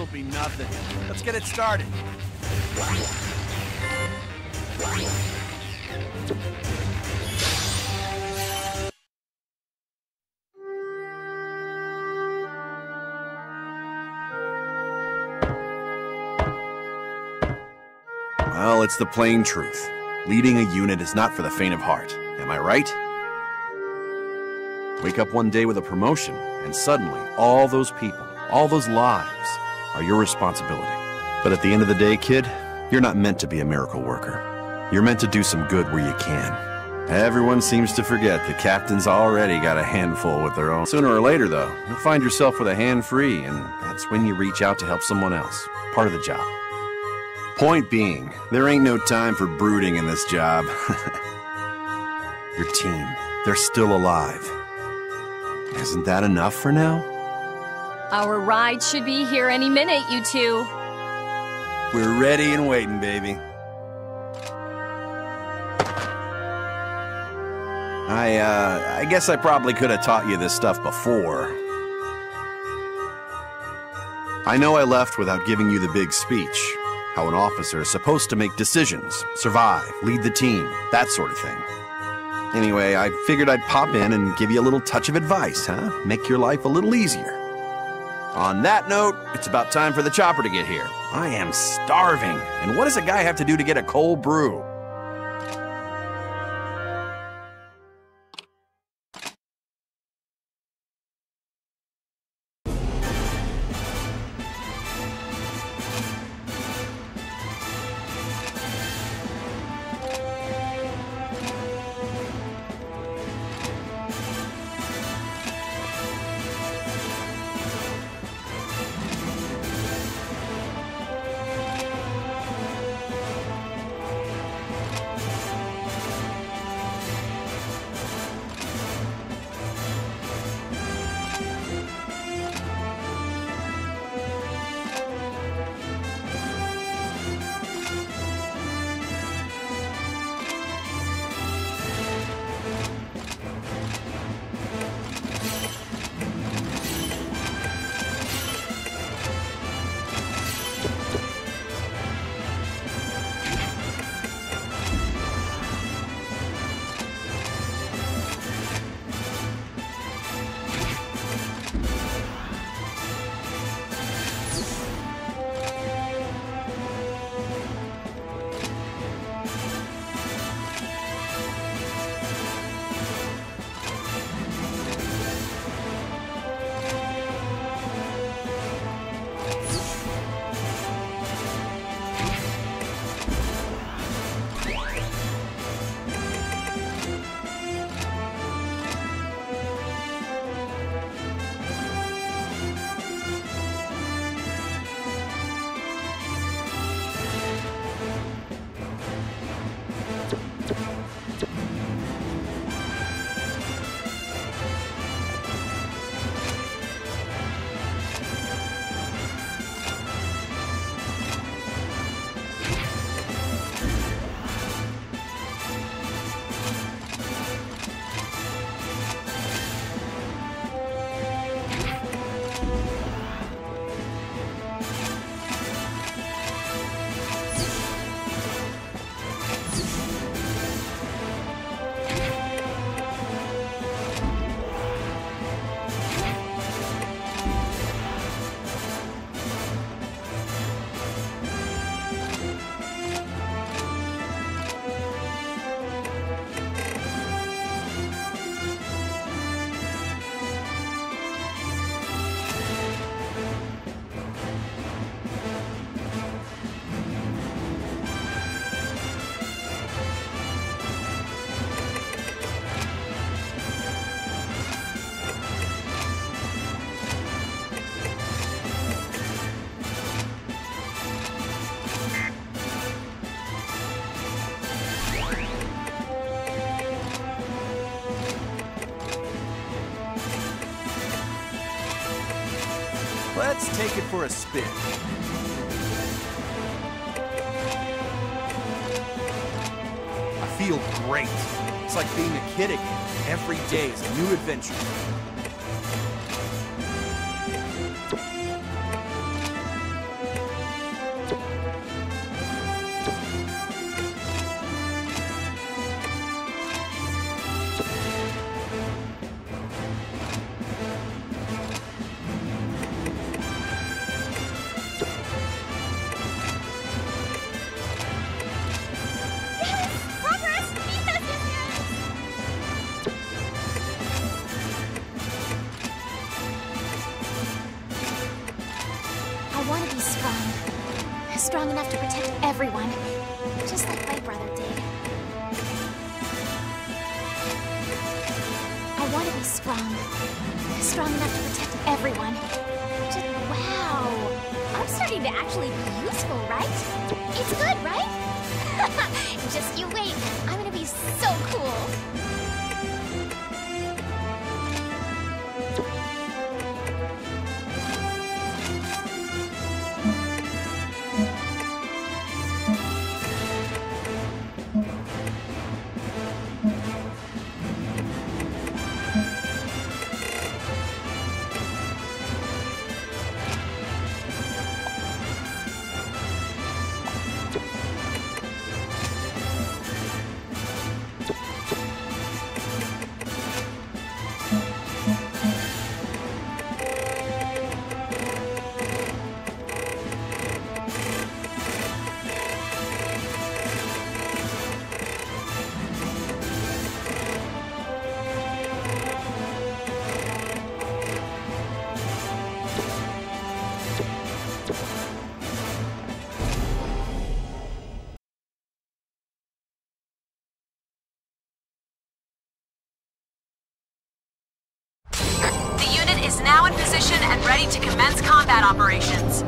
this'll be nothing. Let's get it started. Well, it's the plain truth. Leading a unit is not for the faint of heart. Am I right? Wake up one day with a promotion, and suddenly all those people, all those lives, are your responsibility. But at the end of the day, kid, you're not meant to be a miracle worker. You're meant to do some good where you can. Everyone seems to forget the captain's already got a handful with their own. Sooner or later, though, you'll find yourself with a hand free, and that's when you reach out to help someone else. Part of the job. Point being, there ain't no time for brooding in this job. Your team, they're still alive. Isn't that enough for now? Our ride should be here any minute, you two. We're ready and waiting, baby. I, uh, I guess I probably could have taught you this stuff before. I know I left without giving you the big speech. How an officer is supposed to make decisions, survive, lead the team, that sort of thing. Anyway, I figured I'd pop in and give you a little touch of advice, huh? Make your life a little easier. On that note, it's about time for the chopper to get here. I am starving. And what does a guy have to do to get a cold brew? Good, right? Just you wait. I'm gonna be so cool. combat operations.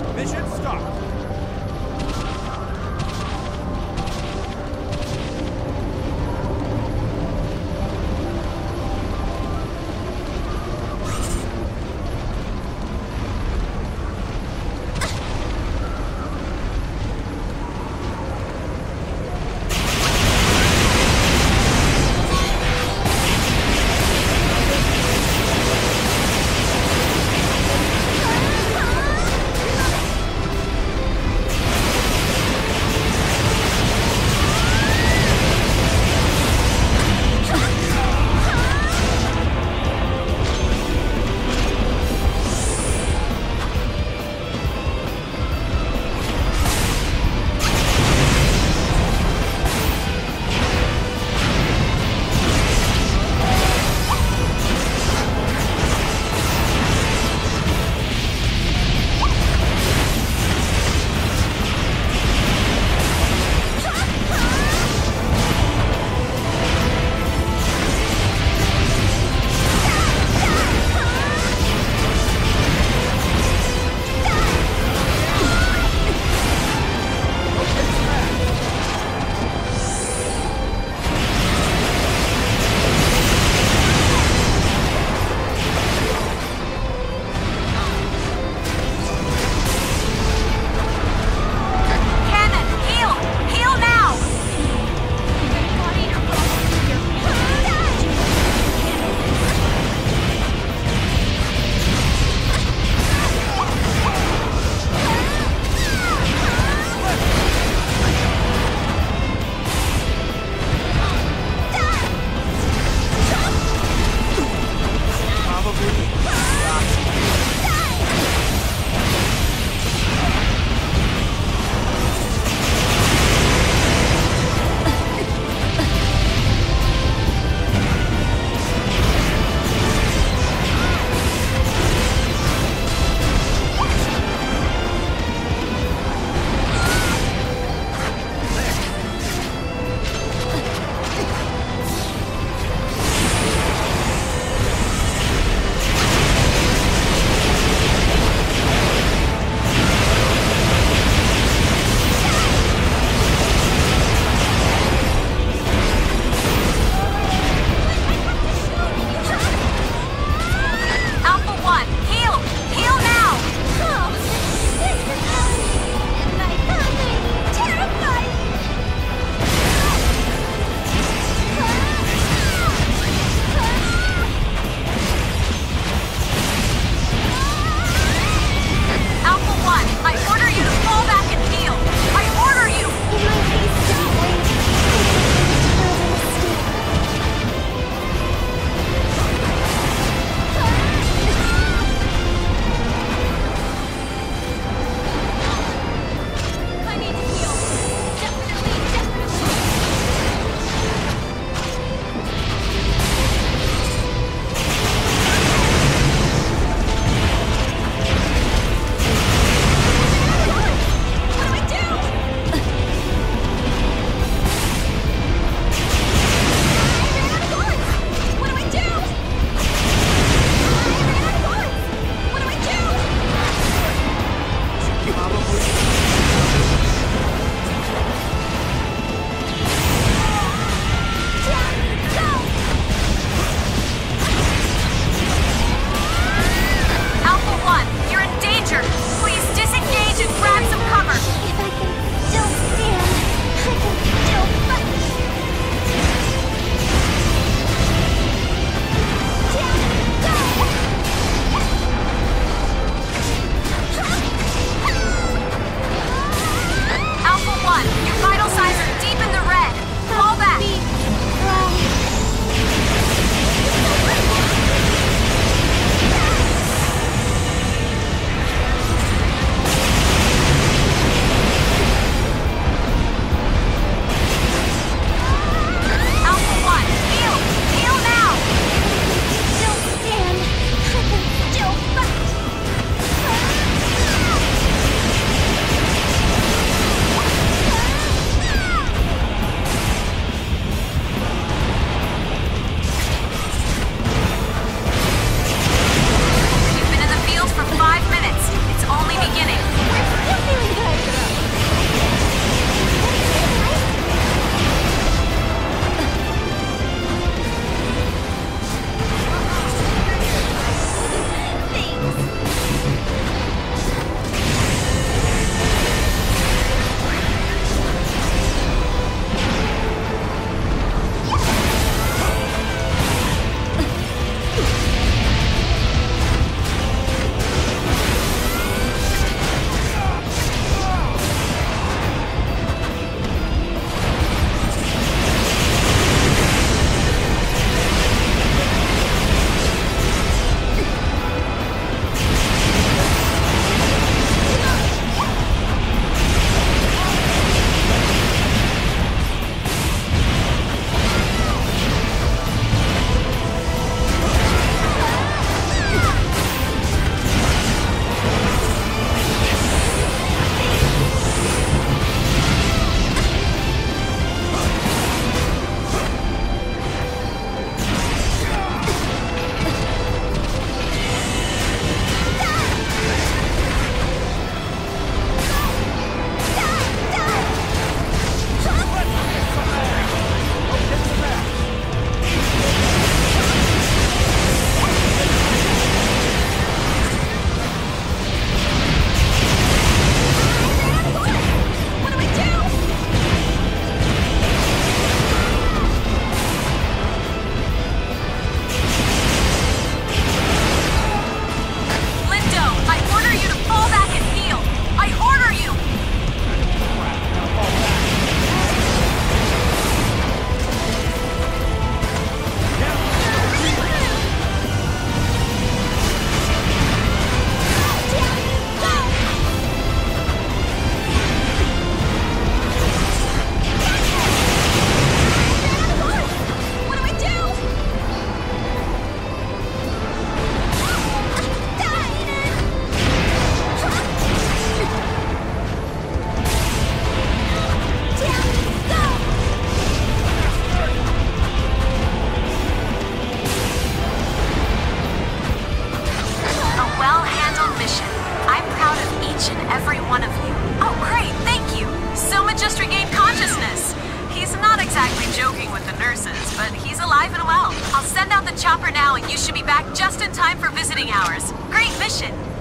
The chopper now and you should be back just in time for visiting hours. Great mission!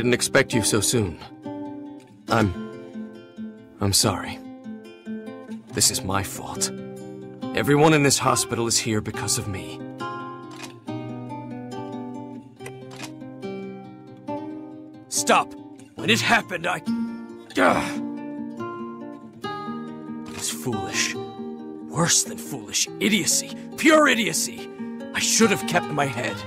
Didn't expect you so soon. I'm... I'm sorry. This is my fault. Everyone in this hospital is here because of me. Stop! When it happened, I... Ugh. It was foolish. Worse than foolish. Idiocy. Pure idiocy. I should have kept my head.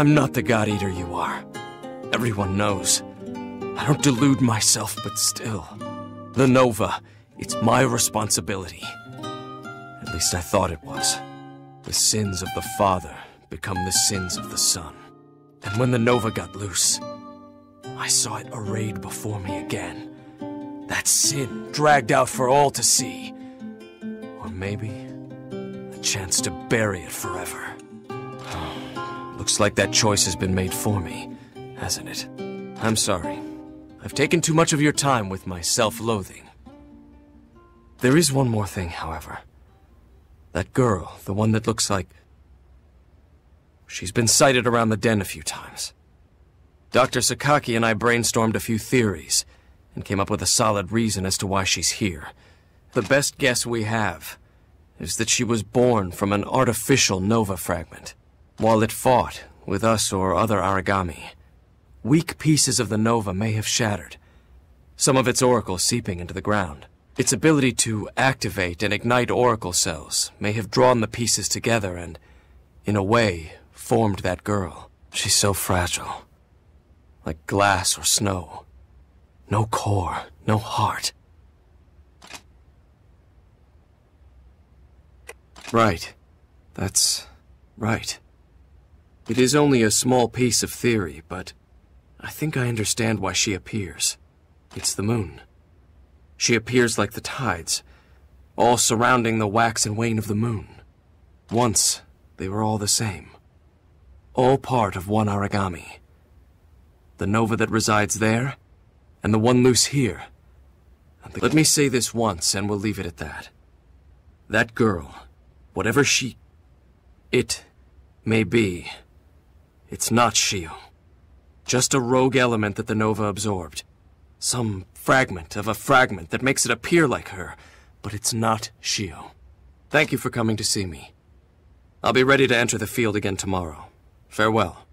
I'm not the God Eater you are. Everyone knows. I don't delude myself, but still. The Nova, it's my responsibility. At least I thought it was. The sins of the Father become the sins of the Son. And when the Nova got loose, I saw it arrayed before me again. That sin dragged out for all to see. Or maybe a chance to bury it forever. Looks like that choice has been made for me, hasn't it? I'm sorry. I've taken too much of your time with my self-loathing. There is one more thing, however. That girl, the one that looks like... She's been sighted around the den a few times. Dr. Sakaki and I brainstormed a few theories, and came up with a solid reason as to why she's here. The best guess we have is that she was born from an artificial Nova fragment. While it fought, with us or other Aragami, weak pieces of the Nova may have shattered, some of its oracle seeping into the ground. Its ability to activate and ignite oracle cells may have drawn the pieces together and, in a way, formed that girl. She's so fragile. Like glass or snow. No core, no heart. Right. That's right. It is only a small piece of theory, but I think I understand why she appears. It's the moon. She appears like the tides, all surrounding the wax and wane of the moon. Once, they were all the same. All part of one Aragami. The Nova that resides there, and the one loose here. Let me say this once, and we'll leave it at that. That girl, whatever she... it may be, it's not Shio. Just a rogue element that the Nova absorbed. Some fragment of a fragment that makes it appear like her, but it's not Shio. Thank you for coming to see me. I'll be ready to enter the field again tomorrow. Farewell.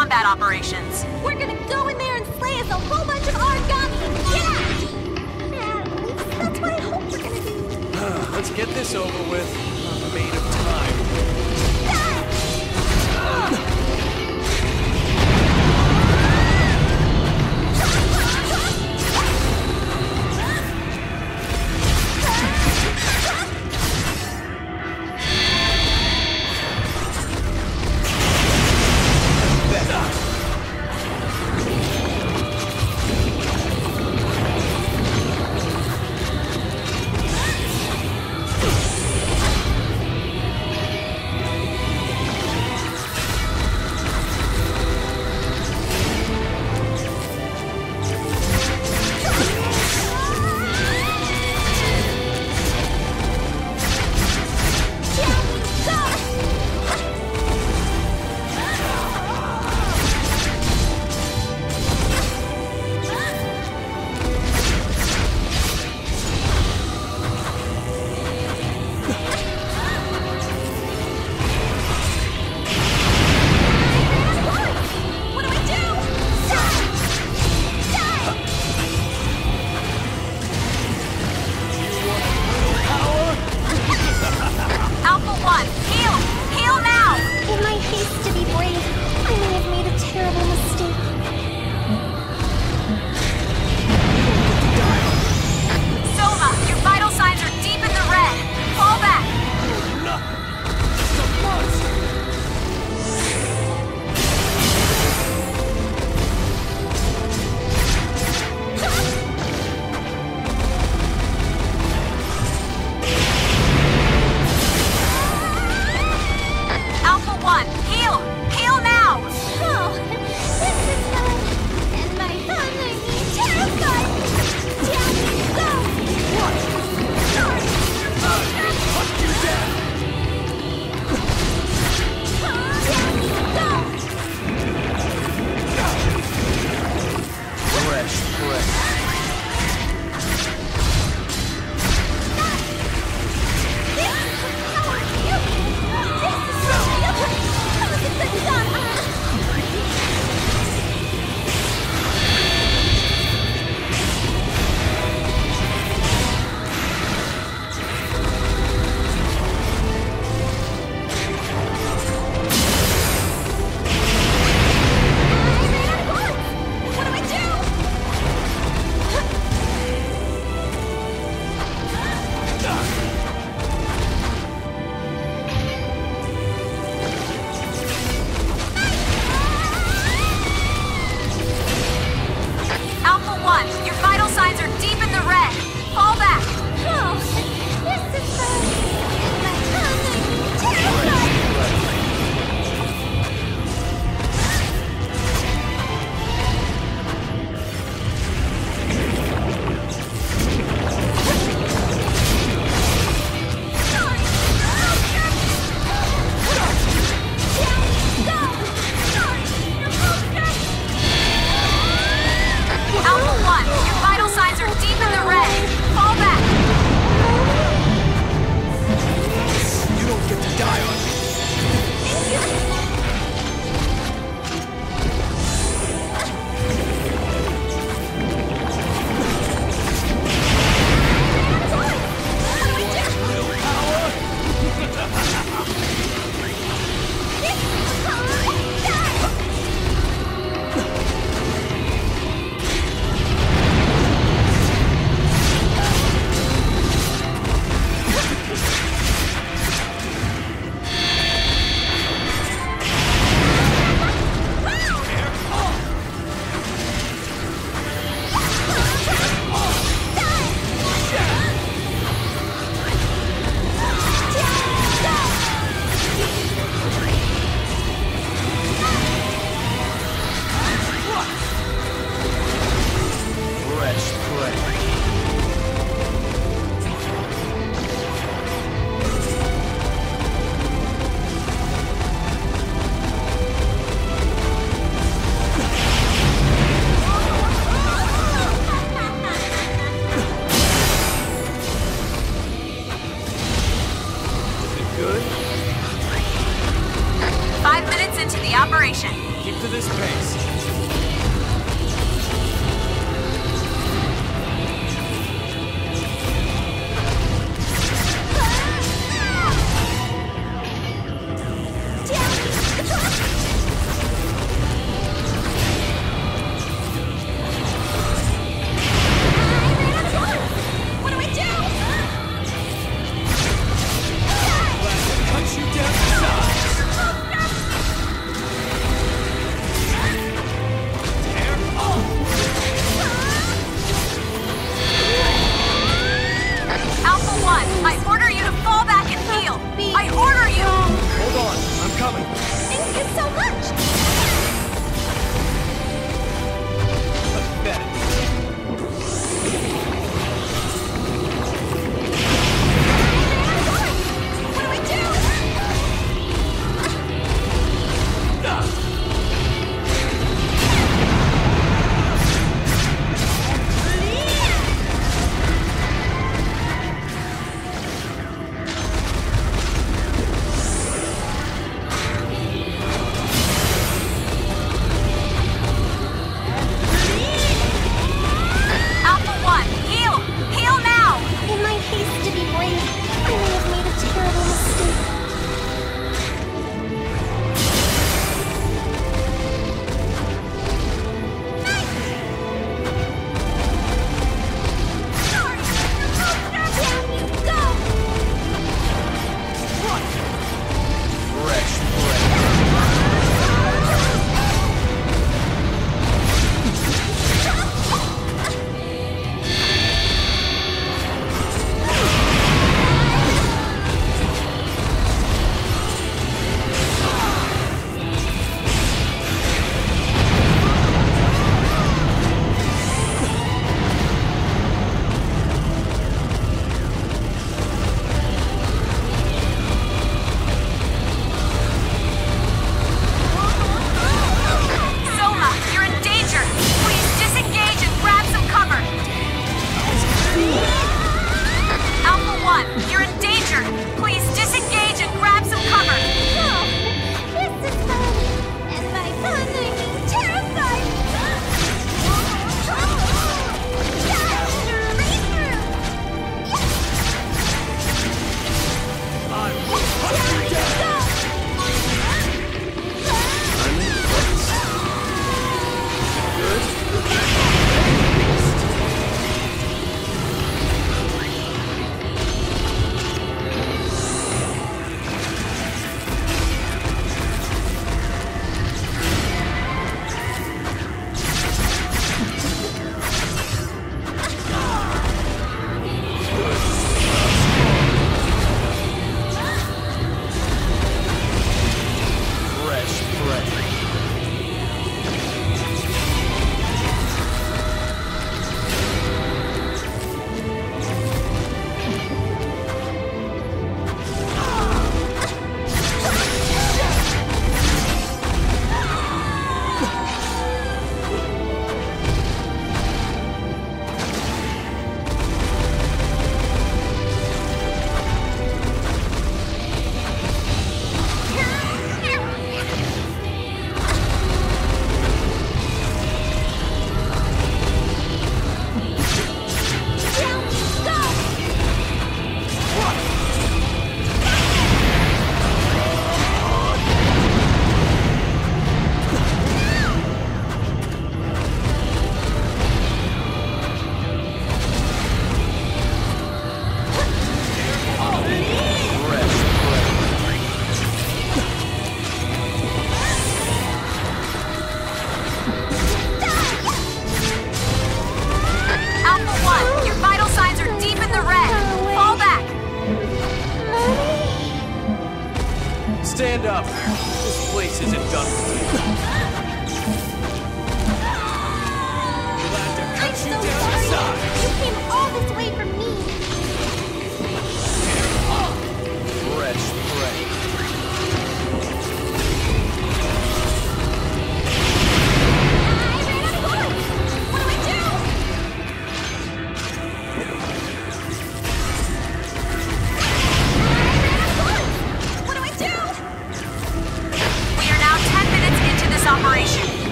Combat operations. We're gonna go in there and slay us a whole bunch of Aragami and get out! Yeah, that's what I hope we're gonna do. Let's get this over with.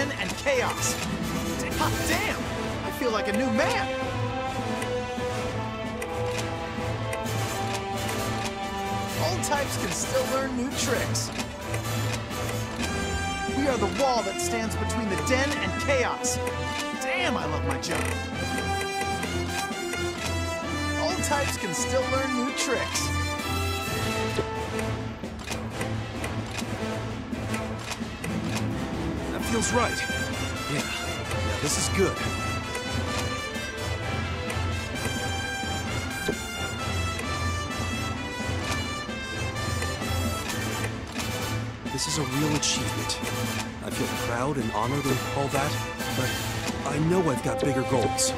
Den and chaos. Hot damn! I feel like a new man! Old types can still learn new tricks. We are the wall that stands between the den and chaos. That feels right. Yeah, yeah, this is good. This is a real achievement. I feel proud and honored and all that, but I know I've got bigger goals.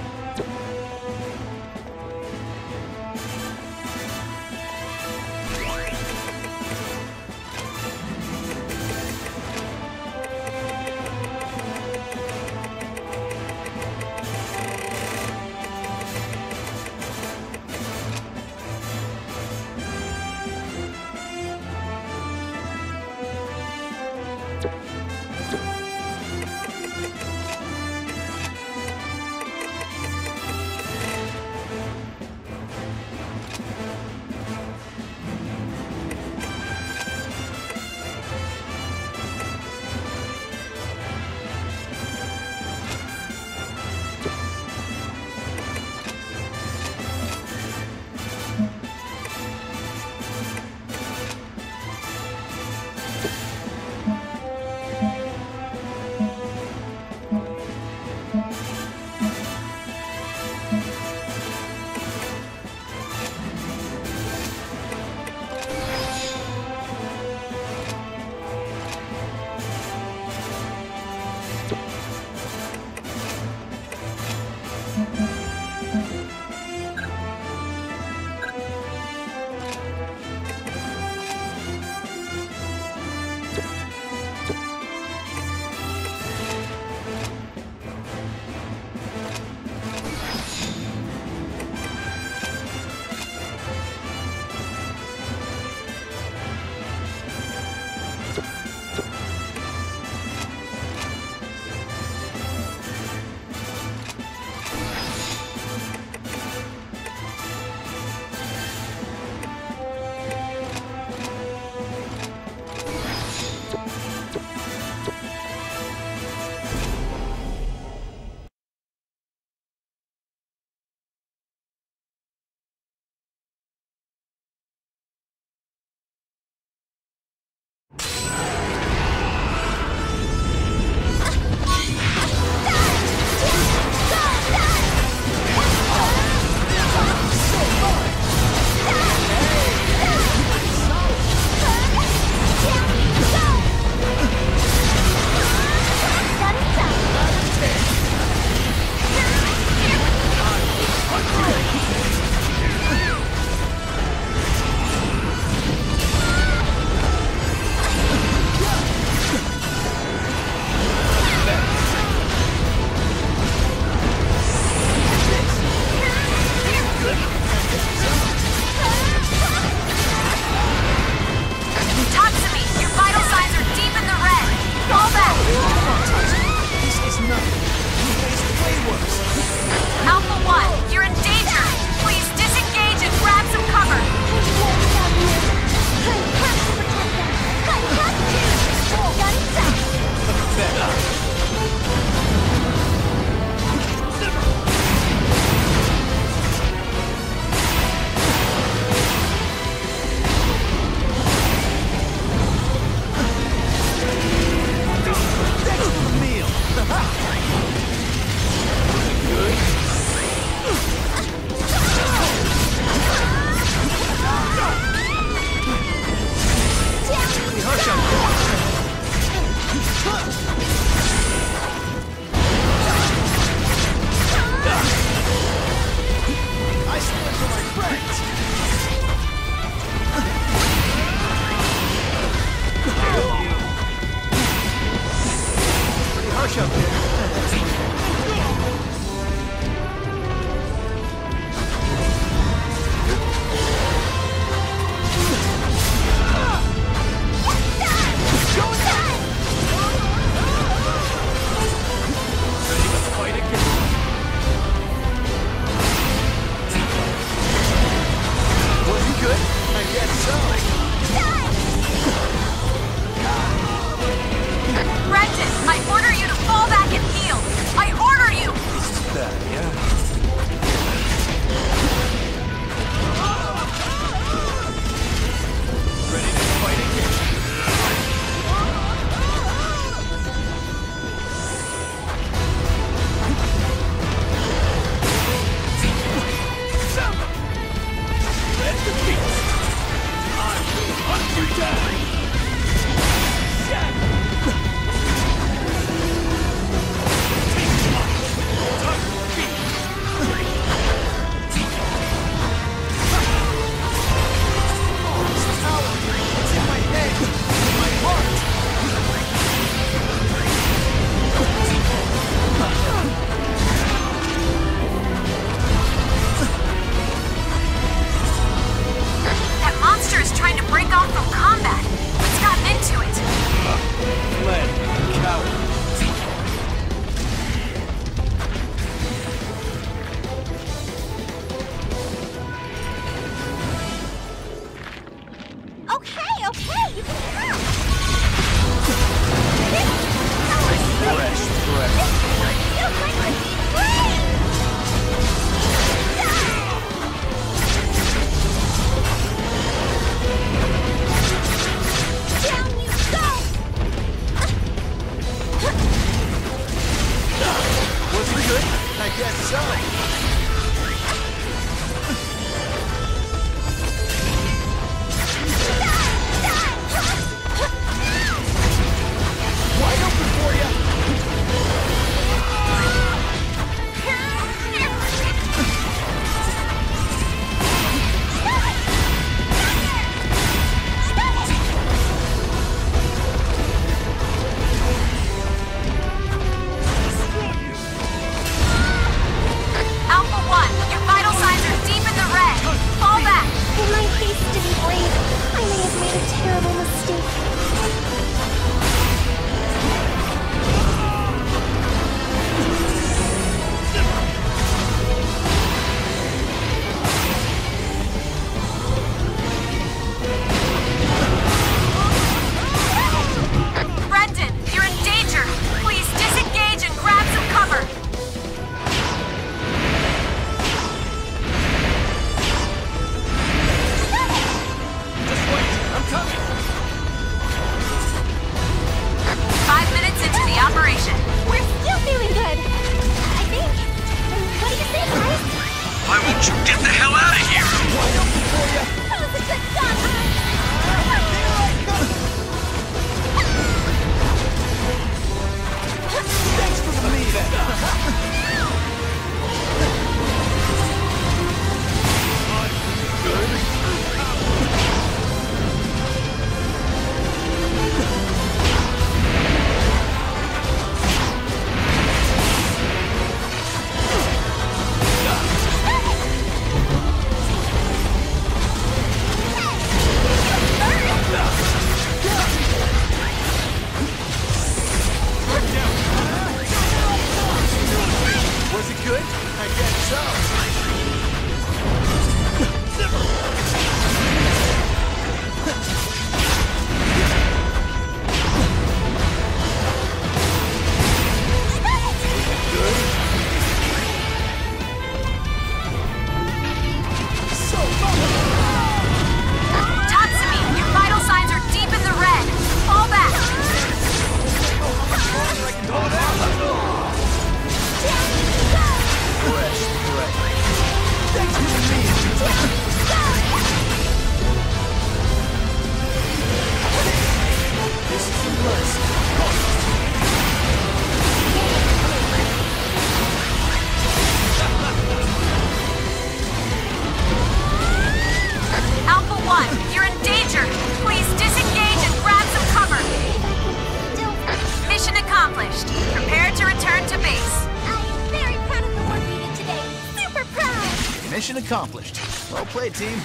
Mission accomplished. Well played, team.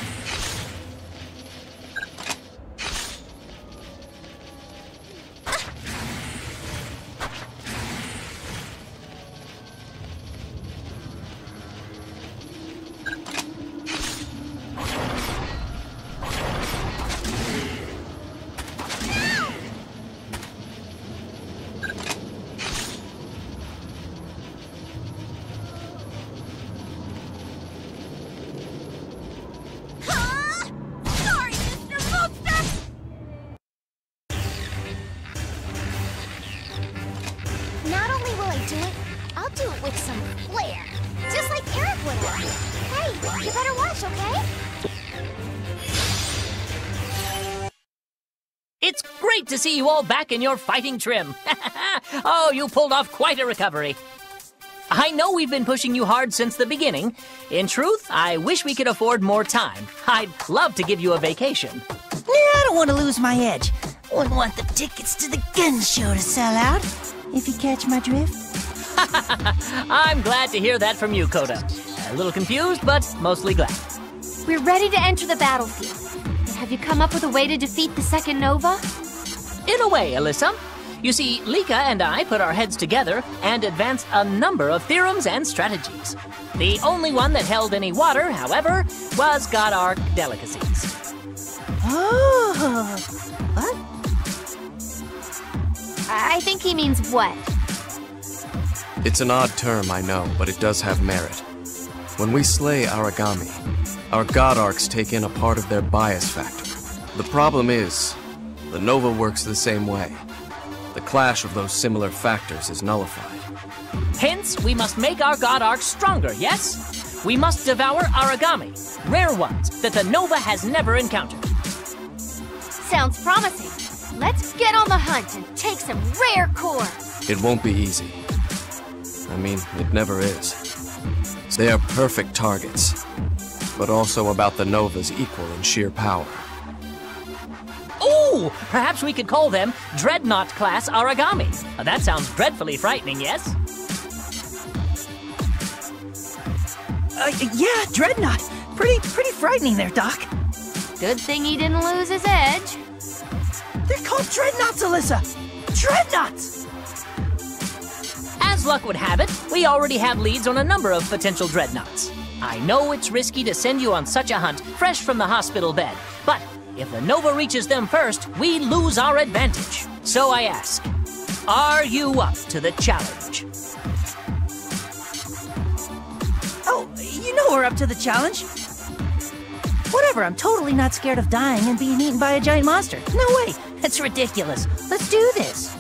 All back in your fighting trim. oh, you pulled off quite a recovery. I know we've been pushing you hard since the beginning. In truth, I wish we could afford more time. I'd love to give you a vacation. Nah, I don't want to lose my edge. Wouldn't want the tickets to the gun show to sell out. If you catch my drift. I'm glad to hear that from you, Kota. A little confused, but mostly glad. We're ready to enter the battlefield. Have you come up with a way to defeat the second Nova? In a way, Alisa. You see, Licca and I put our heads together and advanced a number of theorems and strategies. The only one that held any water, however, was God Arc Delicacies. Oh. What? I think he means what? It's an odd term, I know, but it does have merit. When we slay Aragami, our god arcs take in a part of their bias factor. The problem is, the Nova works the same way. The clash of those similar factors is nullified. Hence, we must make our god arcs stronger, yes? We must devour Aragami, rare ones that the Nova has never encountered. Sounds promising. Let's get on the hunt and take some rare core. It won't be easy. I mean, it never is. They are perfect targets, but also about the Nova's equal in sheer power. Ooh, perhaps we could call them Dreadnought class Aragami. Uh, that sounds dreadfully frightening, yes? Uh, yeah, Dreadnought. Pretty, pretty frightening there, Doc. Good thing he didn't lose his edge. They're called Dreadnoughts, Alisa! Dreadnoughts! As luck would have it, we already have leads on a number of potential dreadnoughts. I know it's risky to send you on such a hunt fresh from the hospital bed, but if the Nova reaches them first, we lose our advantage. So I ask, are you up to the challenge? Oh, you know we're up to the challenge. Whatever, I'm totally not scared of dying and being eaten by a giant monster. No way, that's ridiculous. Let's do this.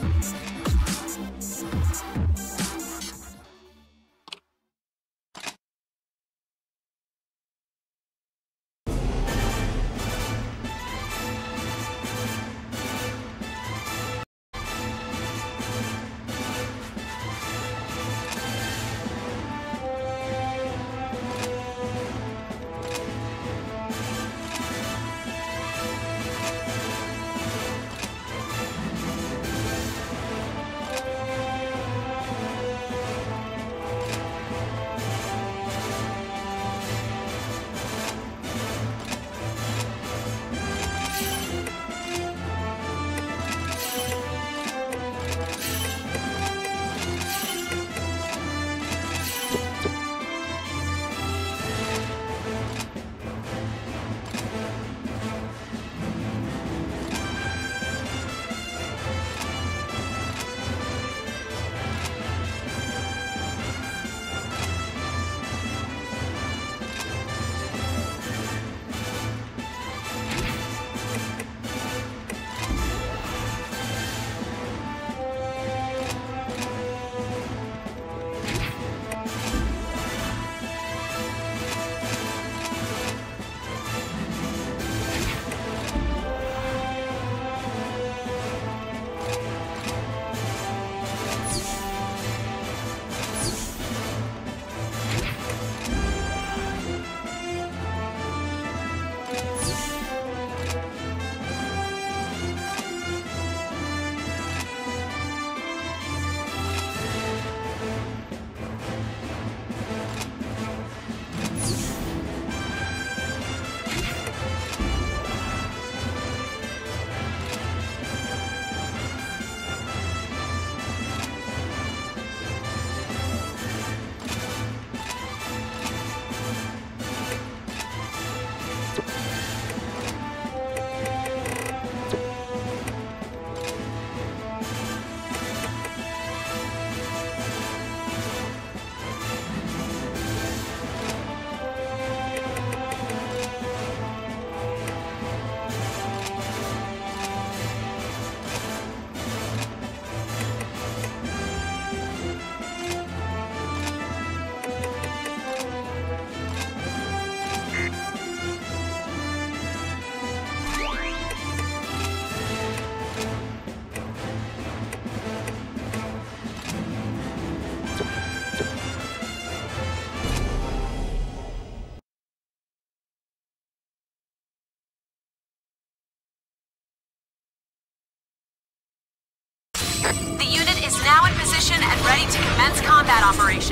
Commence combat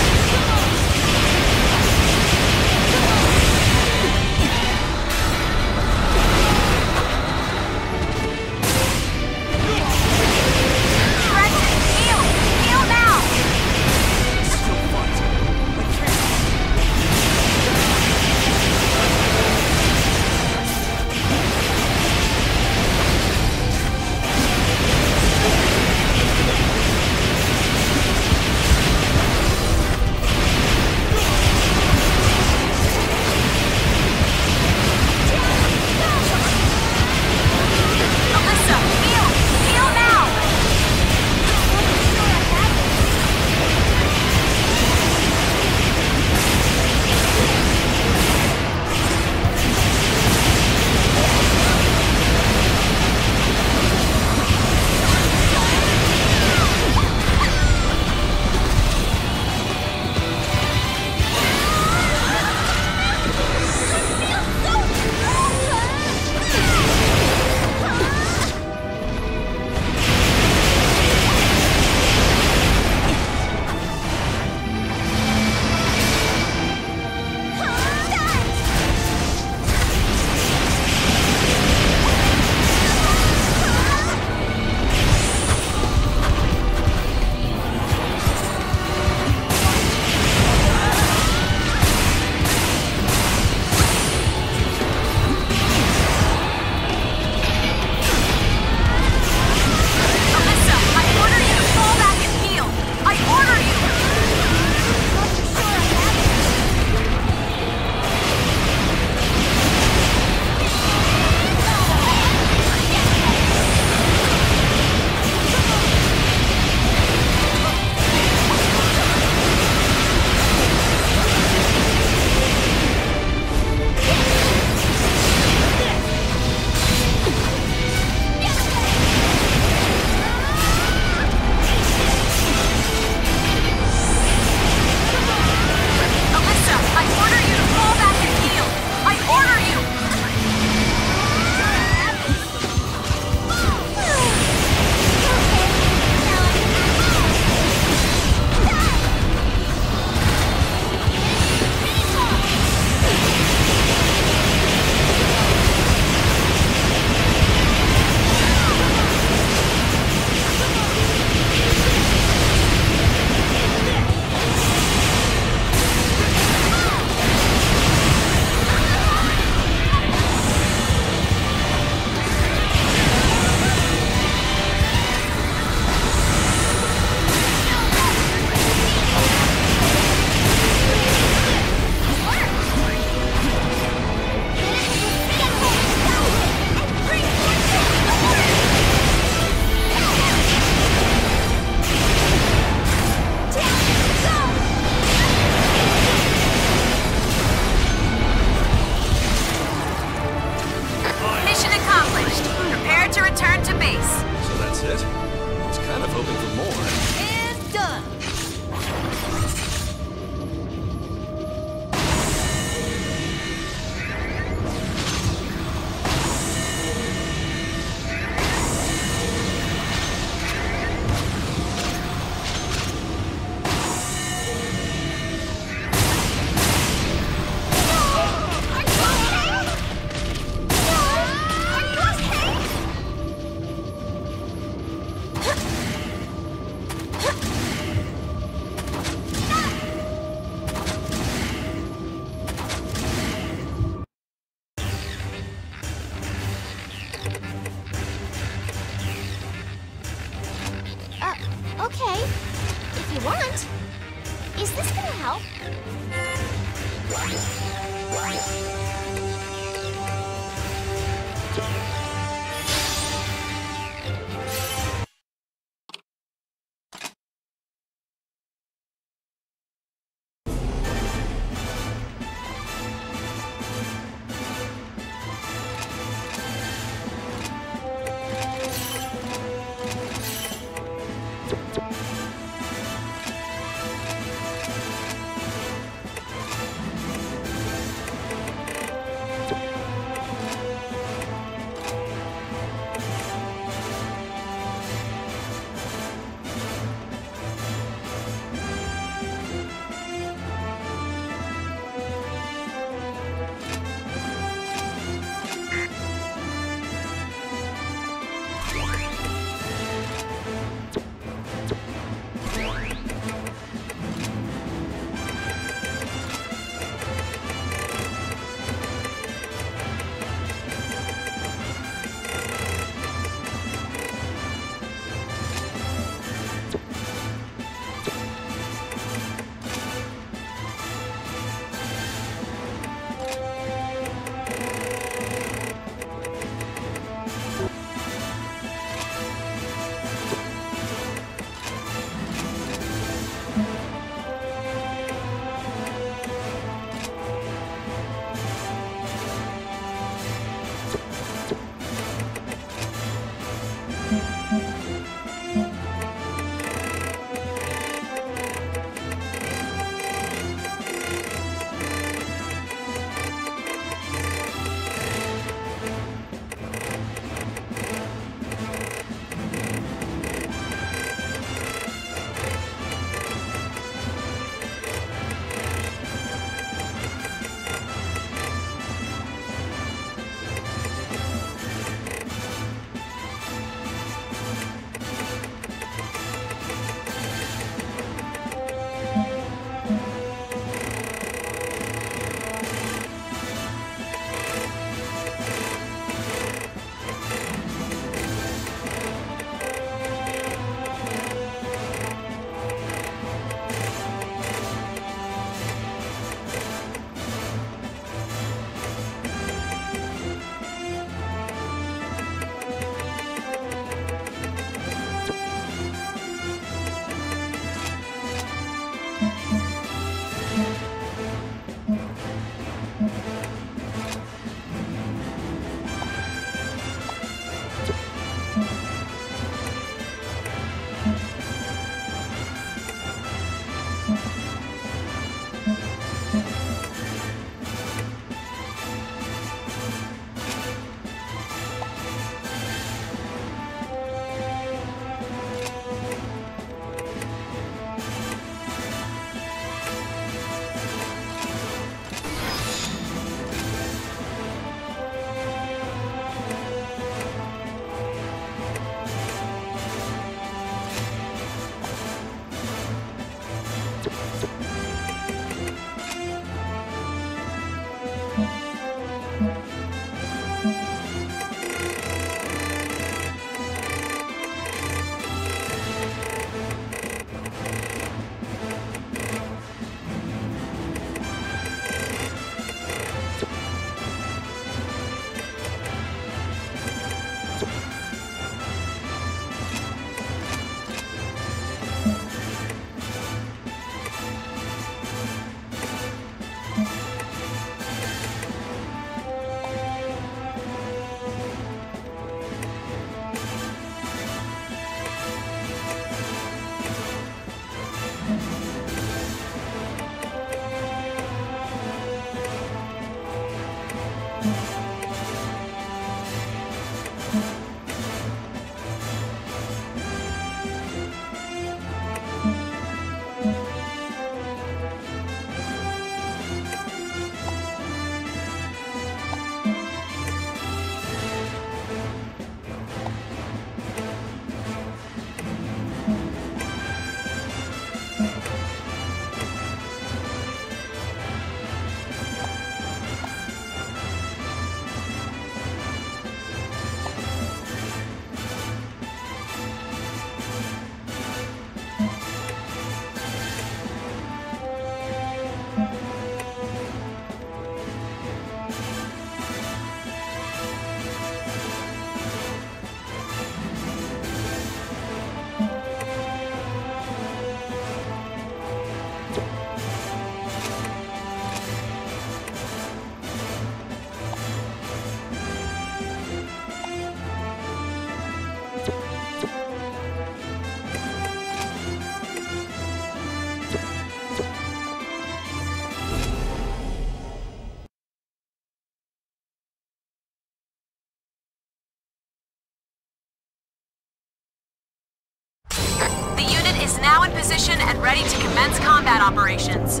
combat operations.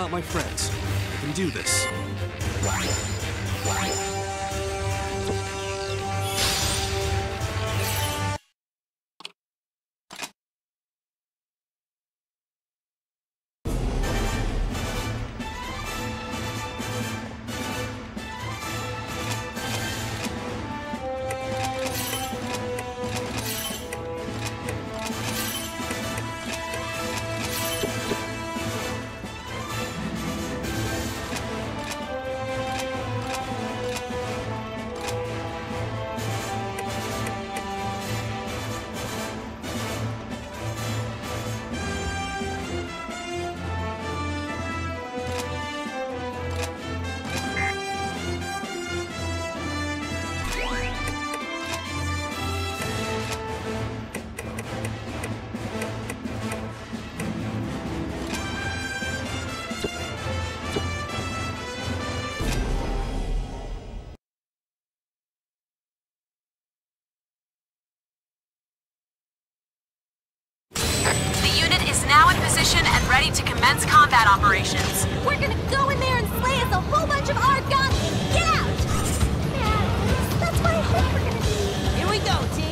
Bad to help out my friends. Combat operations. We're gonna go in there and slay us a whole bunch of Aragami and get out! Man, that's what I hope we're gonna do. Here we go, team.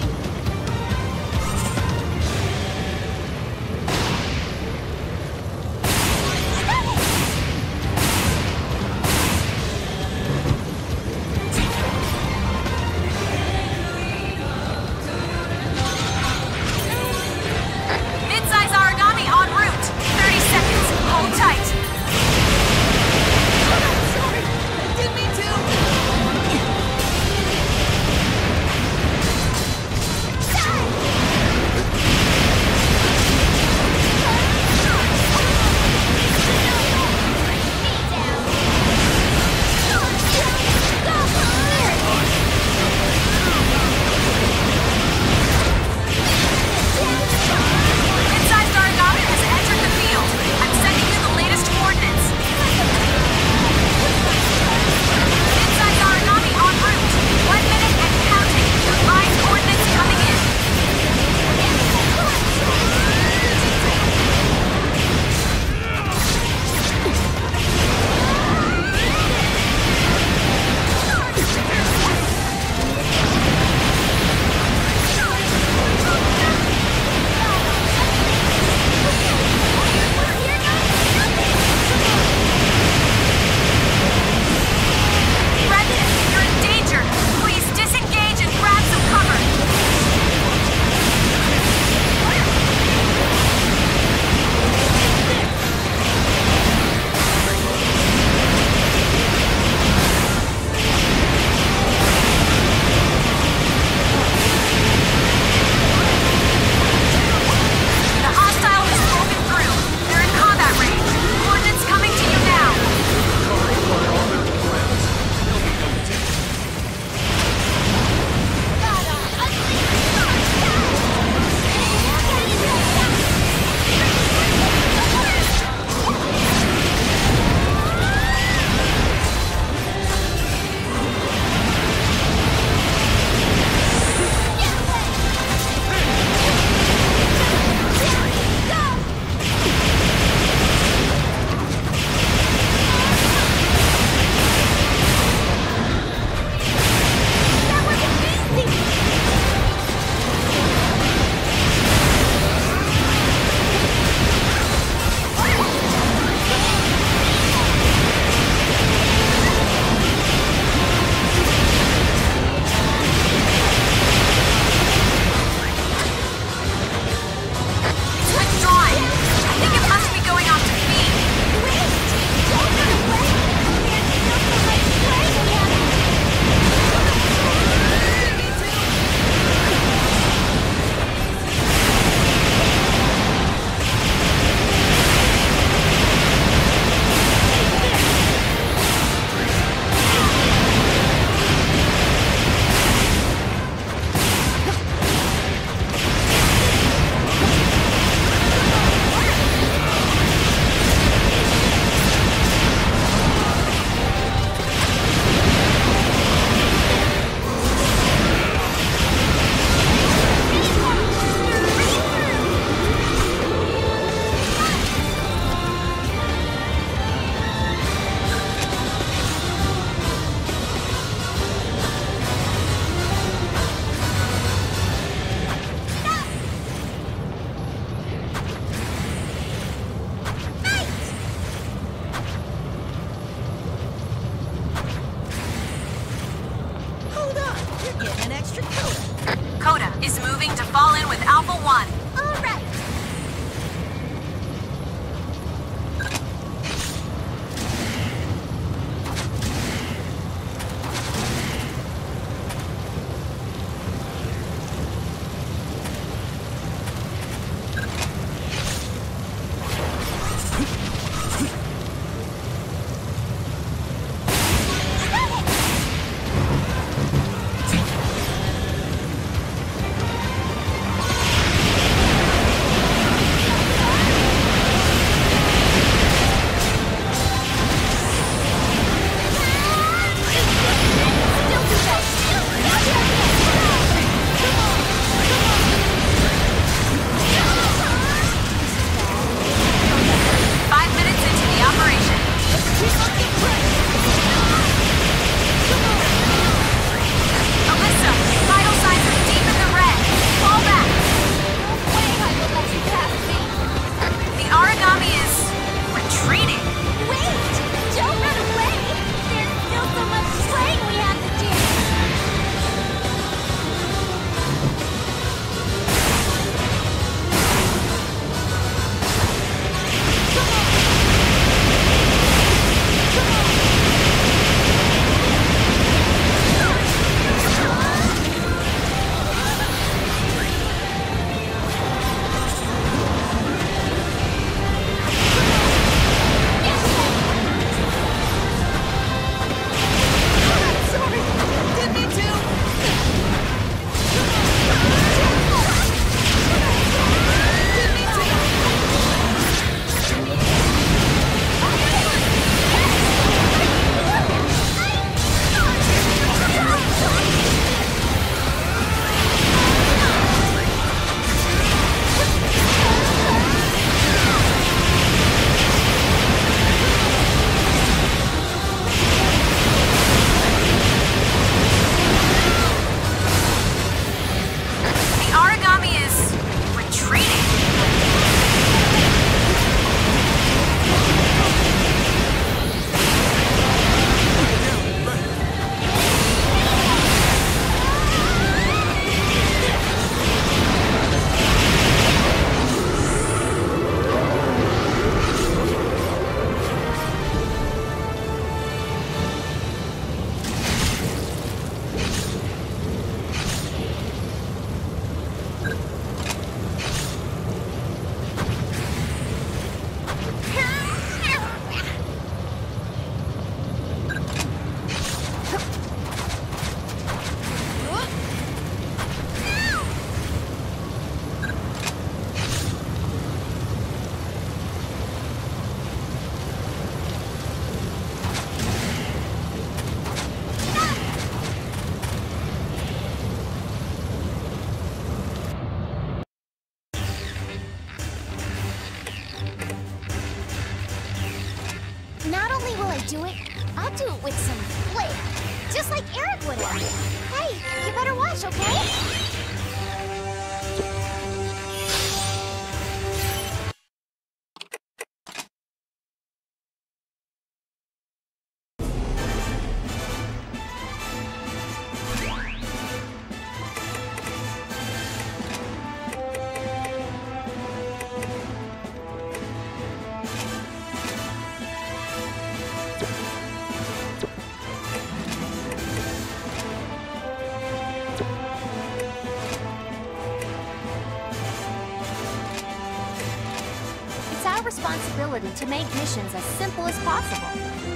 As possible.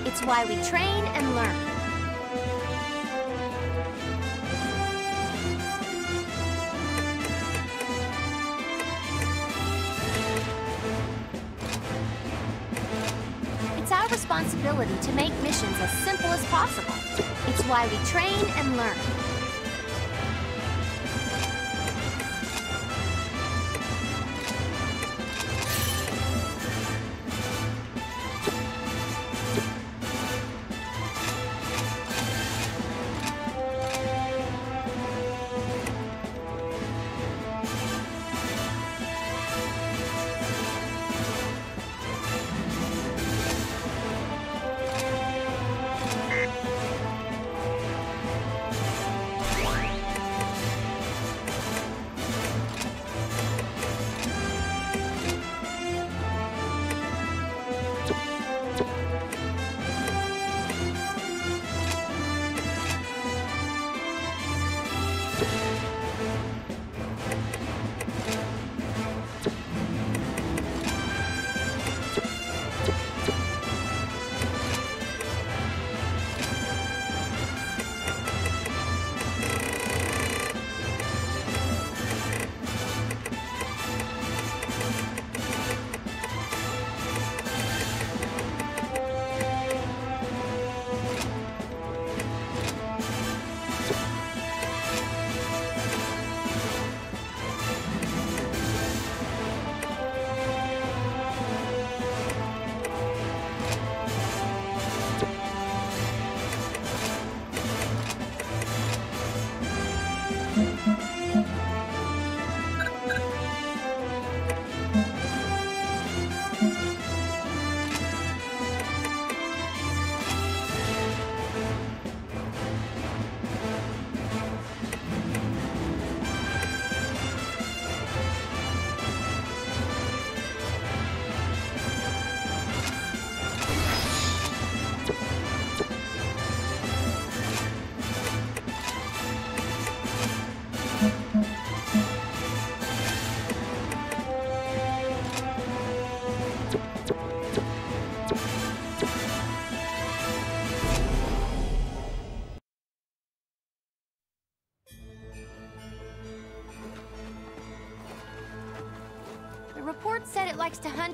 It's why we train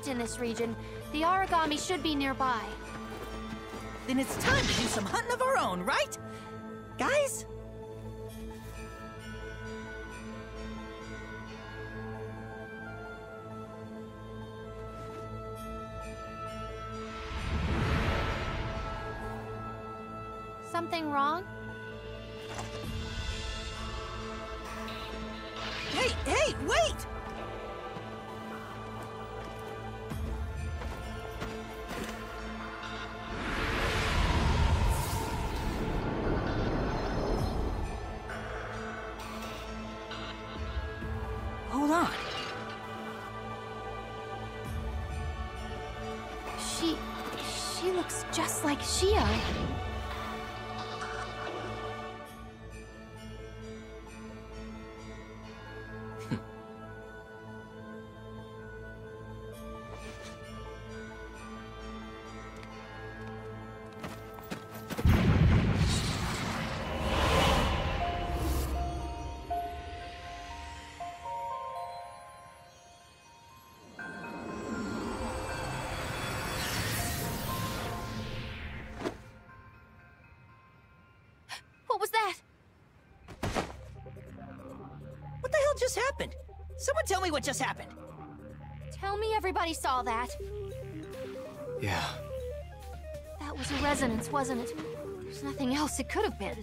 in this region. The Aragami should be nearby. Then it's time to do some hunting of our own, right? Guys? Something wrong? Just just happened? Someone tell me what just happened. Tell me everybody saw that. Yeah. That was a resonance, wasn't it? There's nothing else it could have been.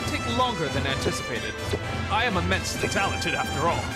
that take longer than anticipated. I am immensely talented after all.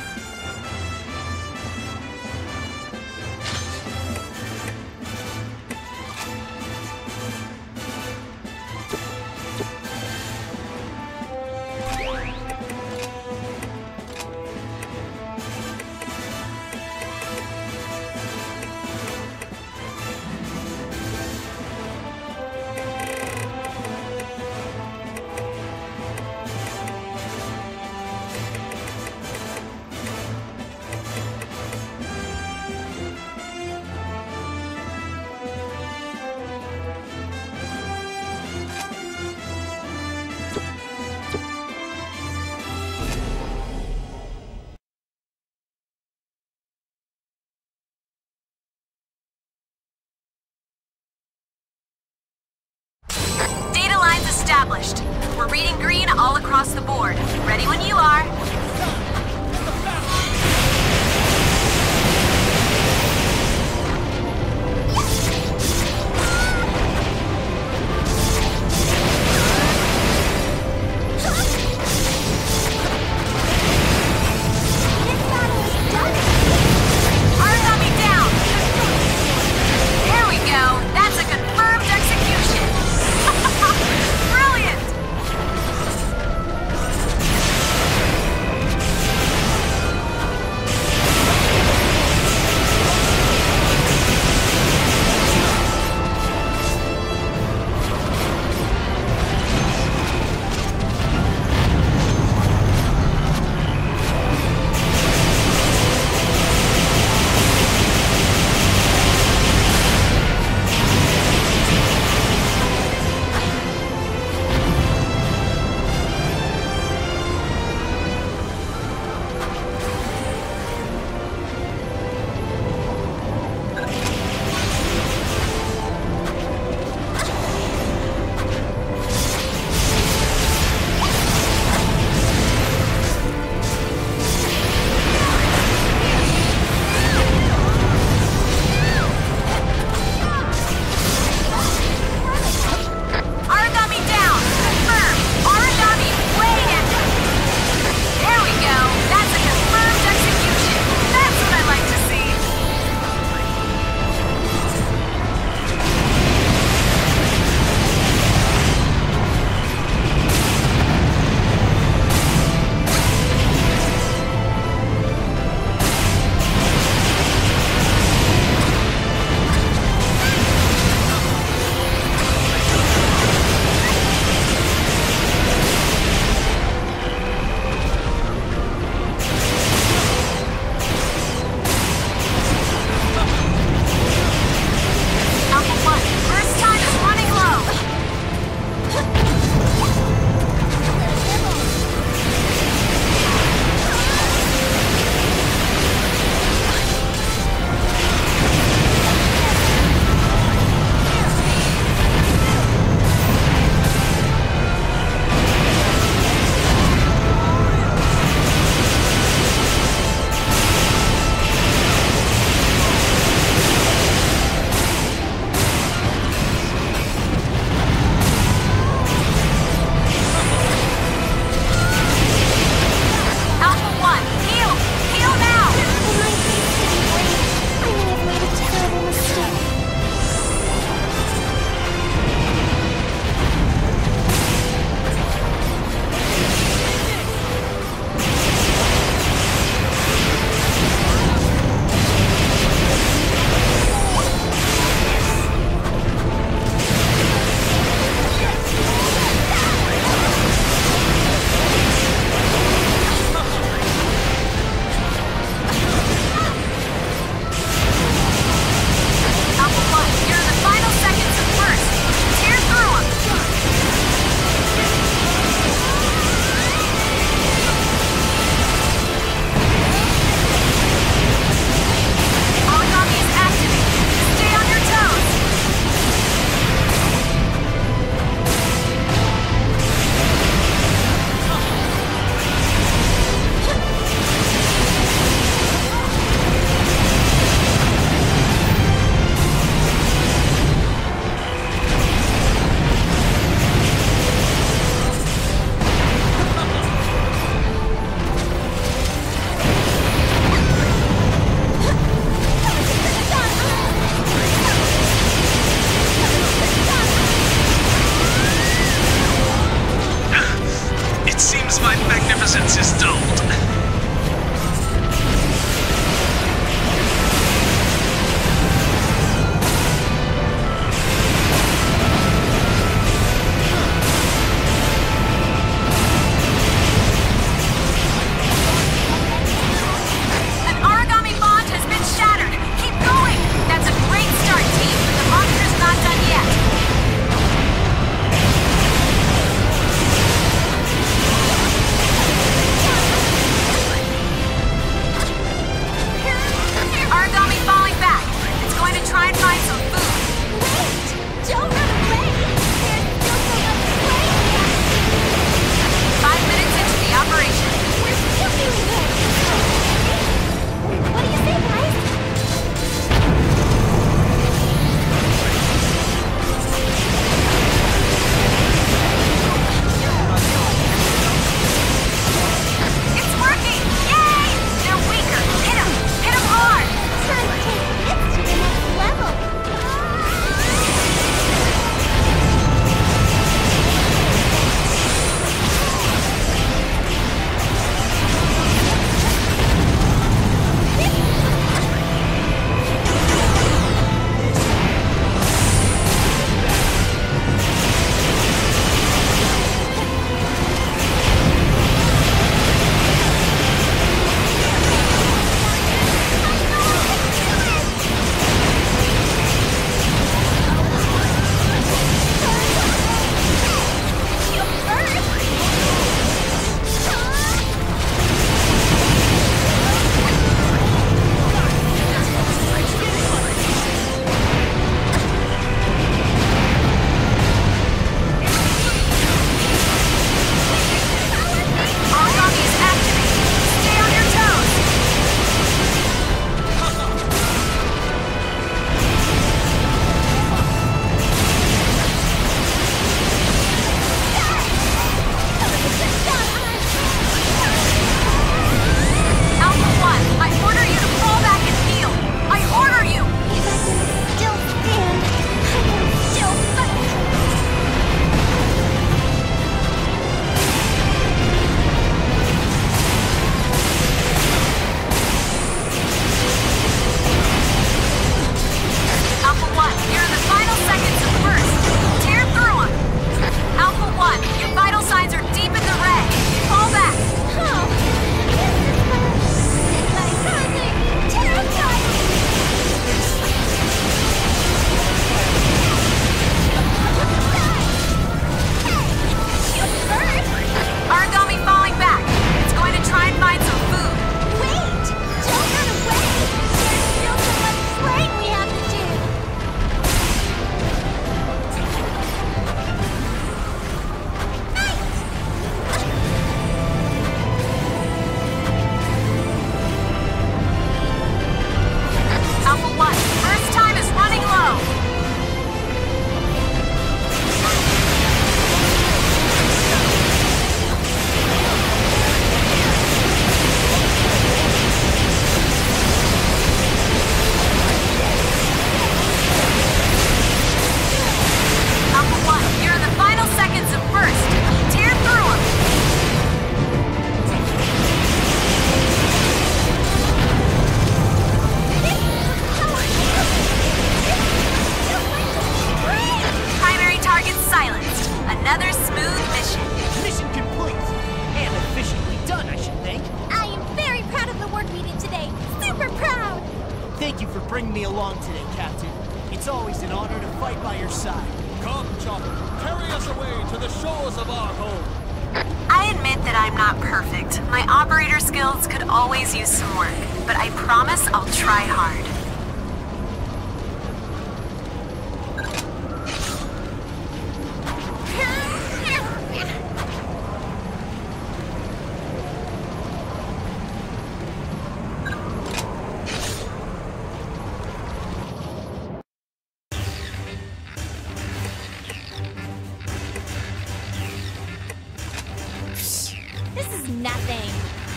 across the board. Ready when you are.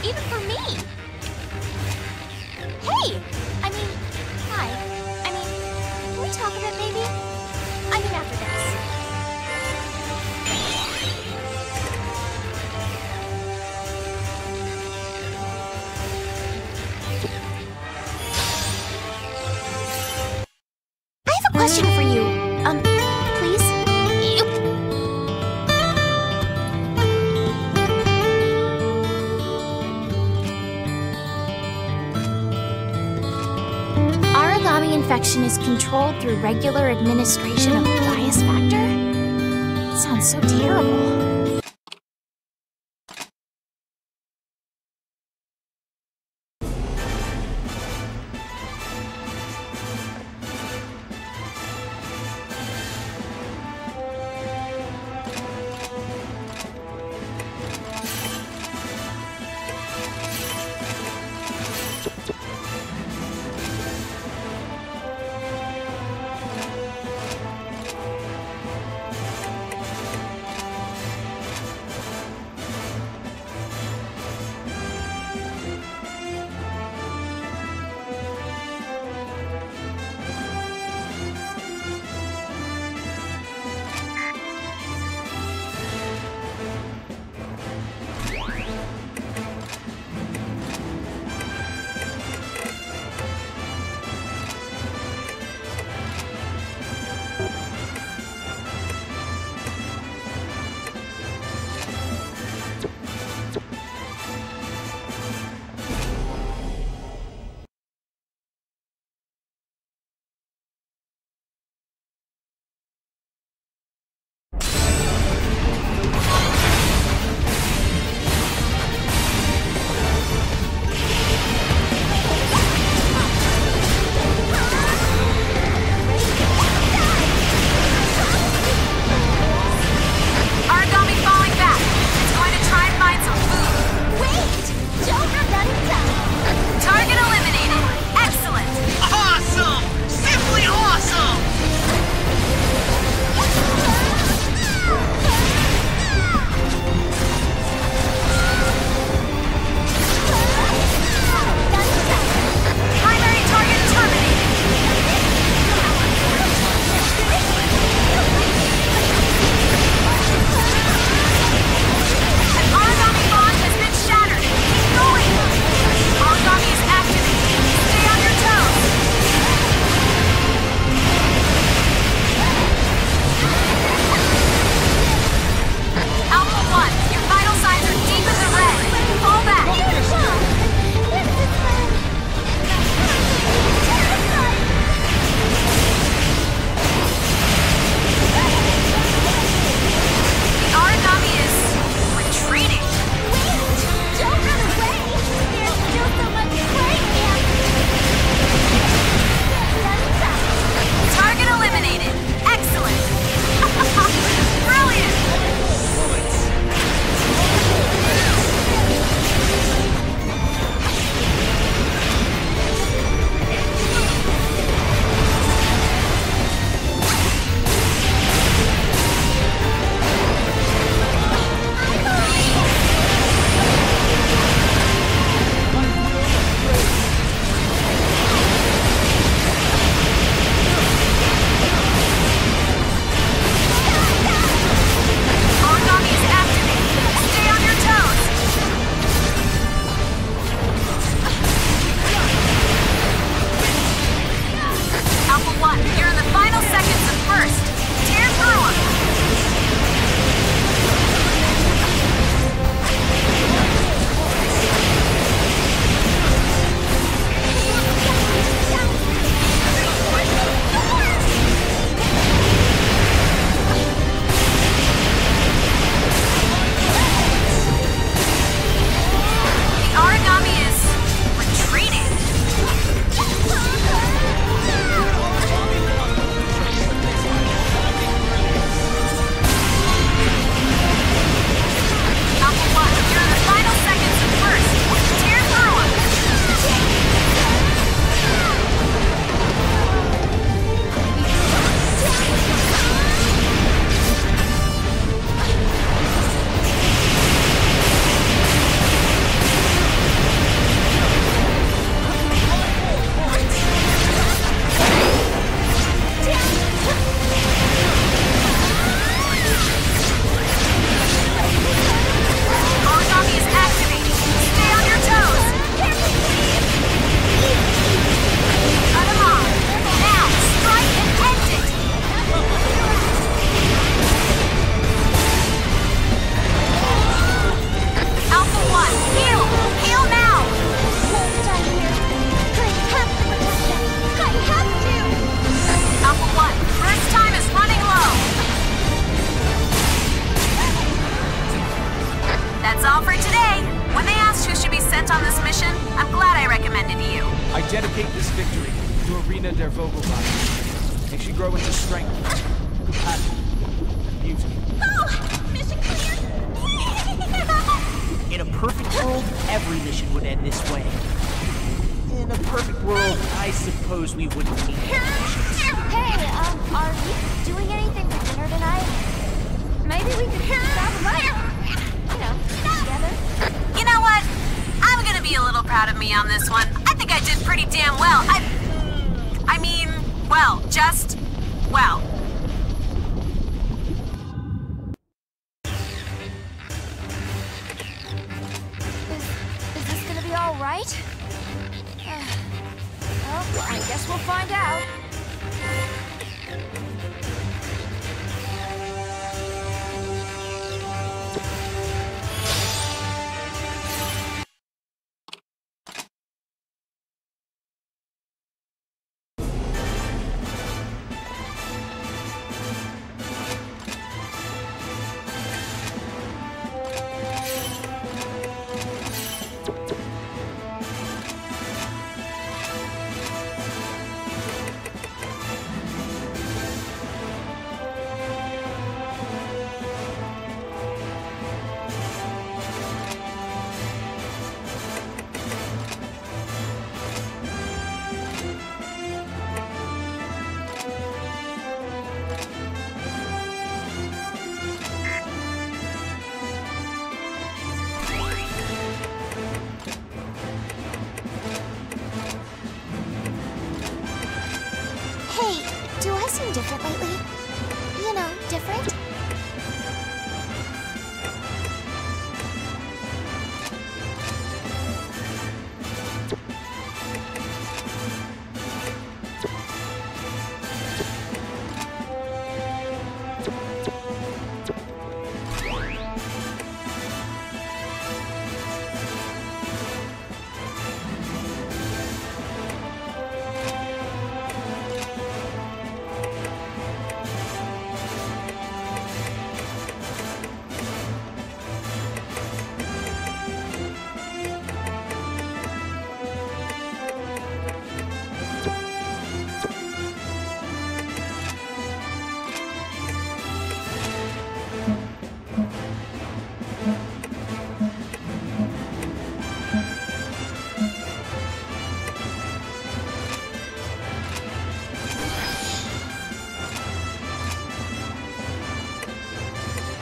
Even for me. Controlled through regular administration of bias factor? Sounds so terrible.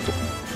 Mission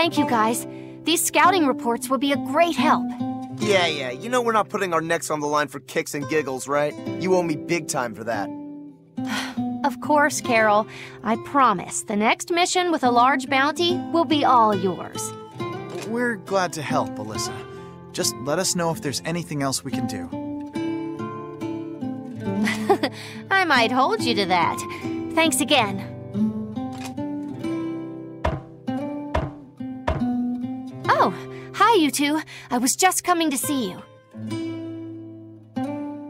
Thank you, guys. These scouting reports will be a great help. Yeah, yeah, you know we're not putting our necks on the line for kicks and giggles, right? You owe me big time for that. Of course, Karel. I promise the next mission with a large bounty will be all yours. We're glad to help, Alisa. Just let us know if there's anything else we can do. I might hold you to that. Thanks again. I was just coming to see you.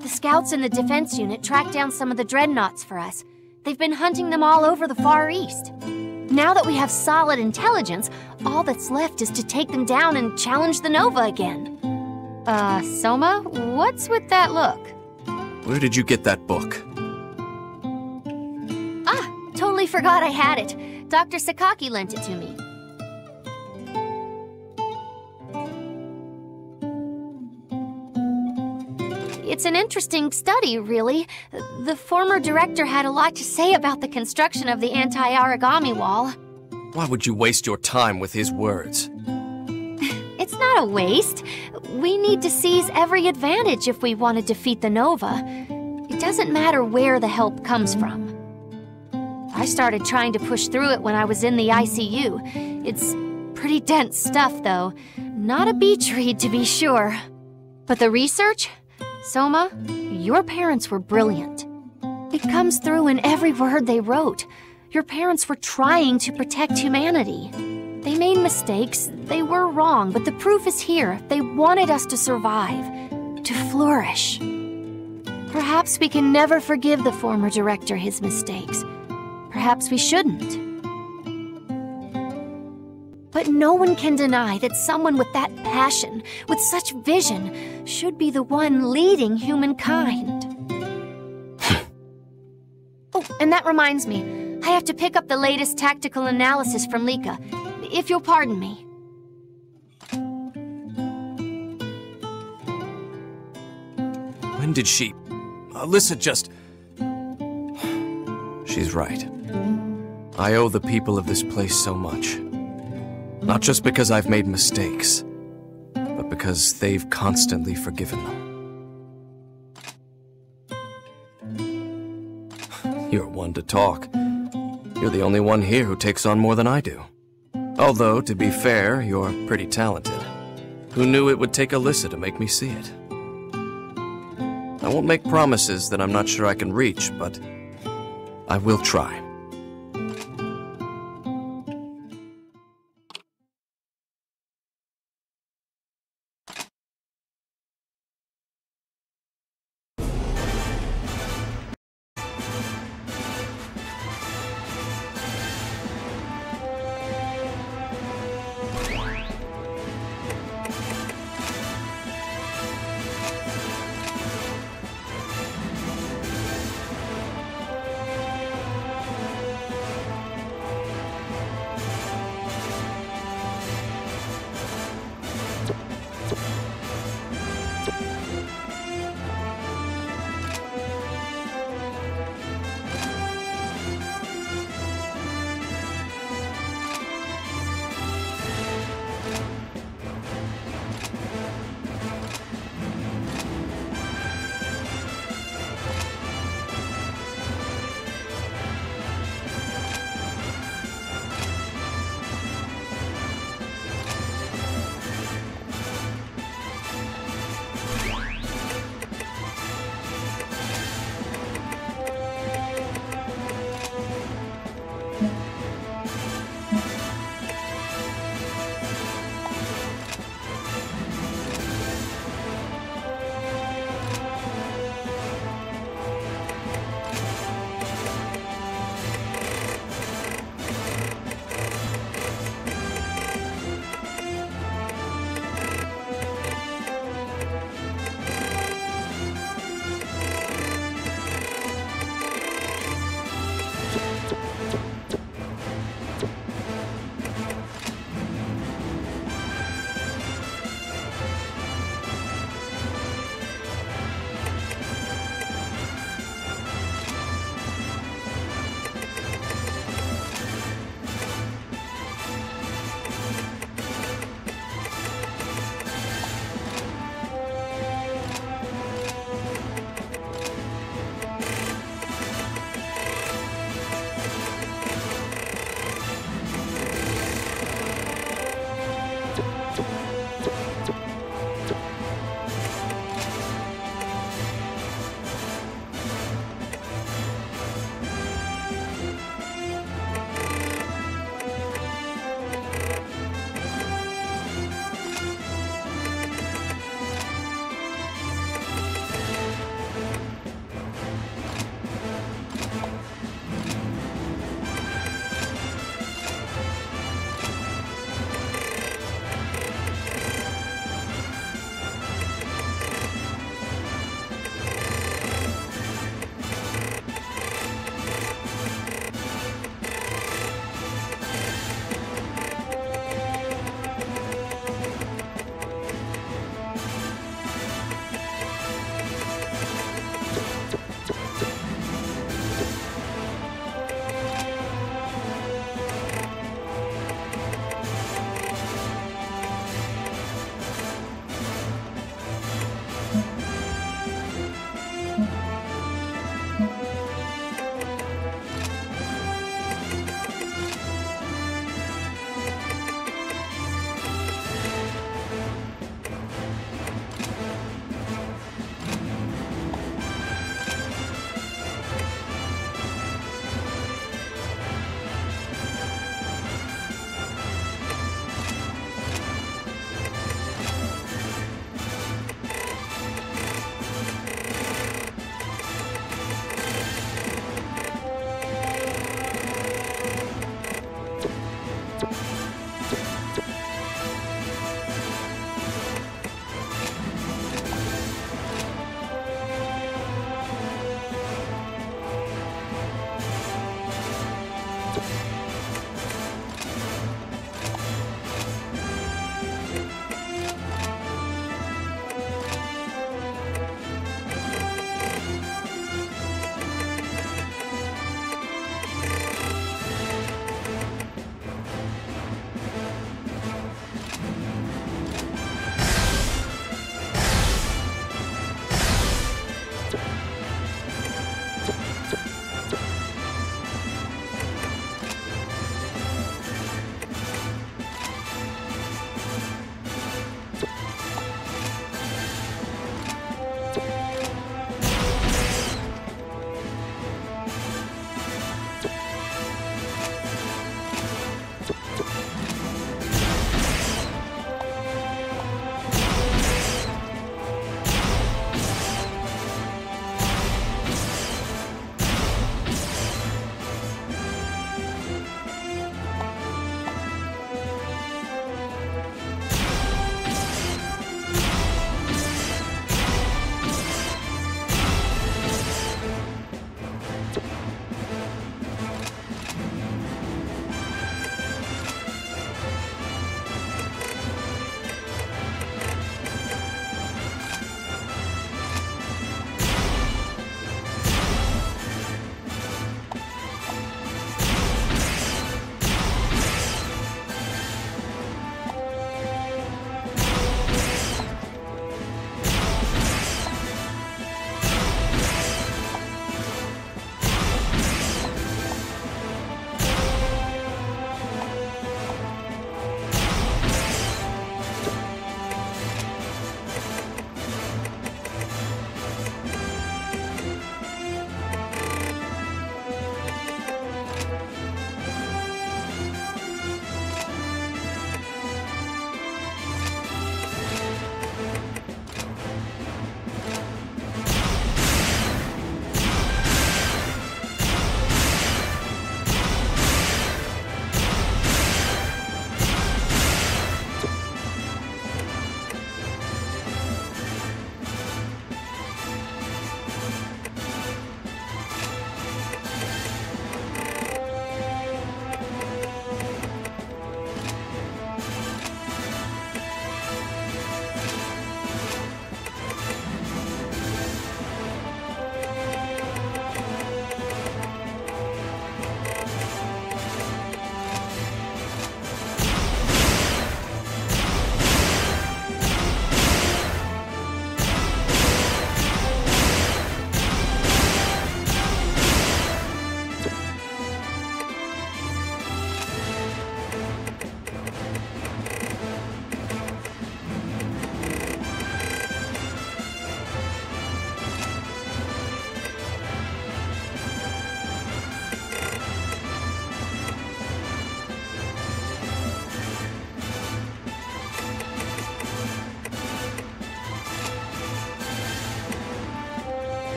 The scouts in the defense unit tracked down some of the dreadnoughts for us. They've been hunting them all over the Far East. Now that we have solid intelligence, all that's left is to take them down and challenge the Nova again. Uh, Soma, what's with that look? Where did you get that book? Ah, totally forgot I had it. Dr. Sakaki lent it to me. It's an interesting study, really. The former director had a lot to say about the construction of the anti-Aragami wall. Why would you waste your time with his words? It's not a waste. We need to seize every advantage if we want to defeat the Nova. It doesn't matter where the help comes from. I started trying to push through it when I was in the ICU. It's pretty dense stuff, though. Not a beach read, to be sure. But the research? Soma, your parents were brilliant. It comes through in every word they wrote. Your parents were trying to protect humanity. They made mistakes, they were wrong, but the proof is here. They wanted us to survive, to flourish. Perhaps we can never forgive the former director his mistakes. Perhaps we shouldn't. But no one can deny that someone with that passion, with such vision, should be the one leading humankind. oh, and that reminds me. I have to pick up the latest tactical analysis from Licca, if you'll pardon me. When did she. Alisa just. She's right. I owe the people of this place so much. Not just because I've made mistakes, but because they've constantly forgiven them. You're one to talk. You're the only one here who takes on more than I do. Although, to be fair, you're pretty talented. Who knew it would take Alisa to make me see it? I won't make promises that I'm not sure I can reach, but I will try.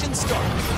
Position. Mission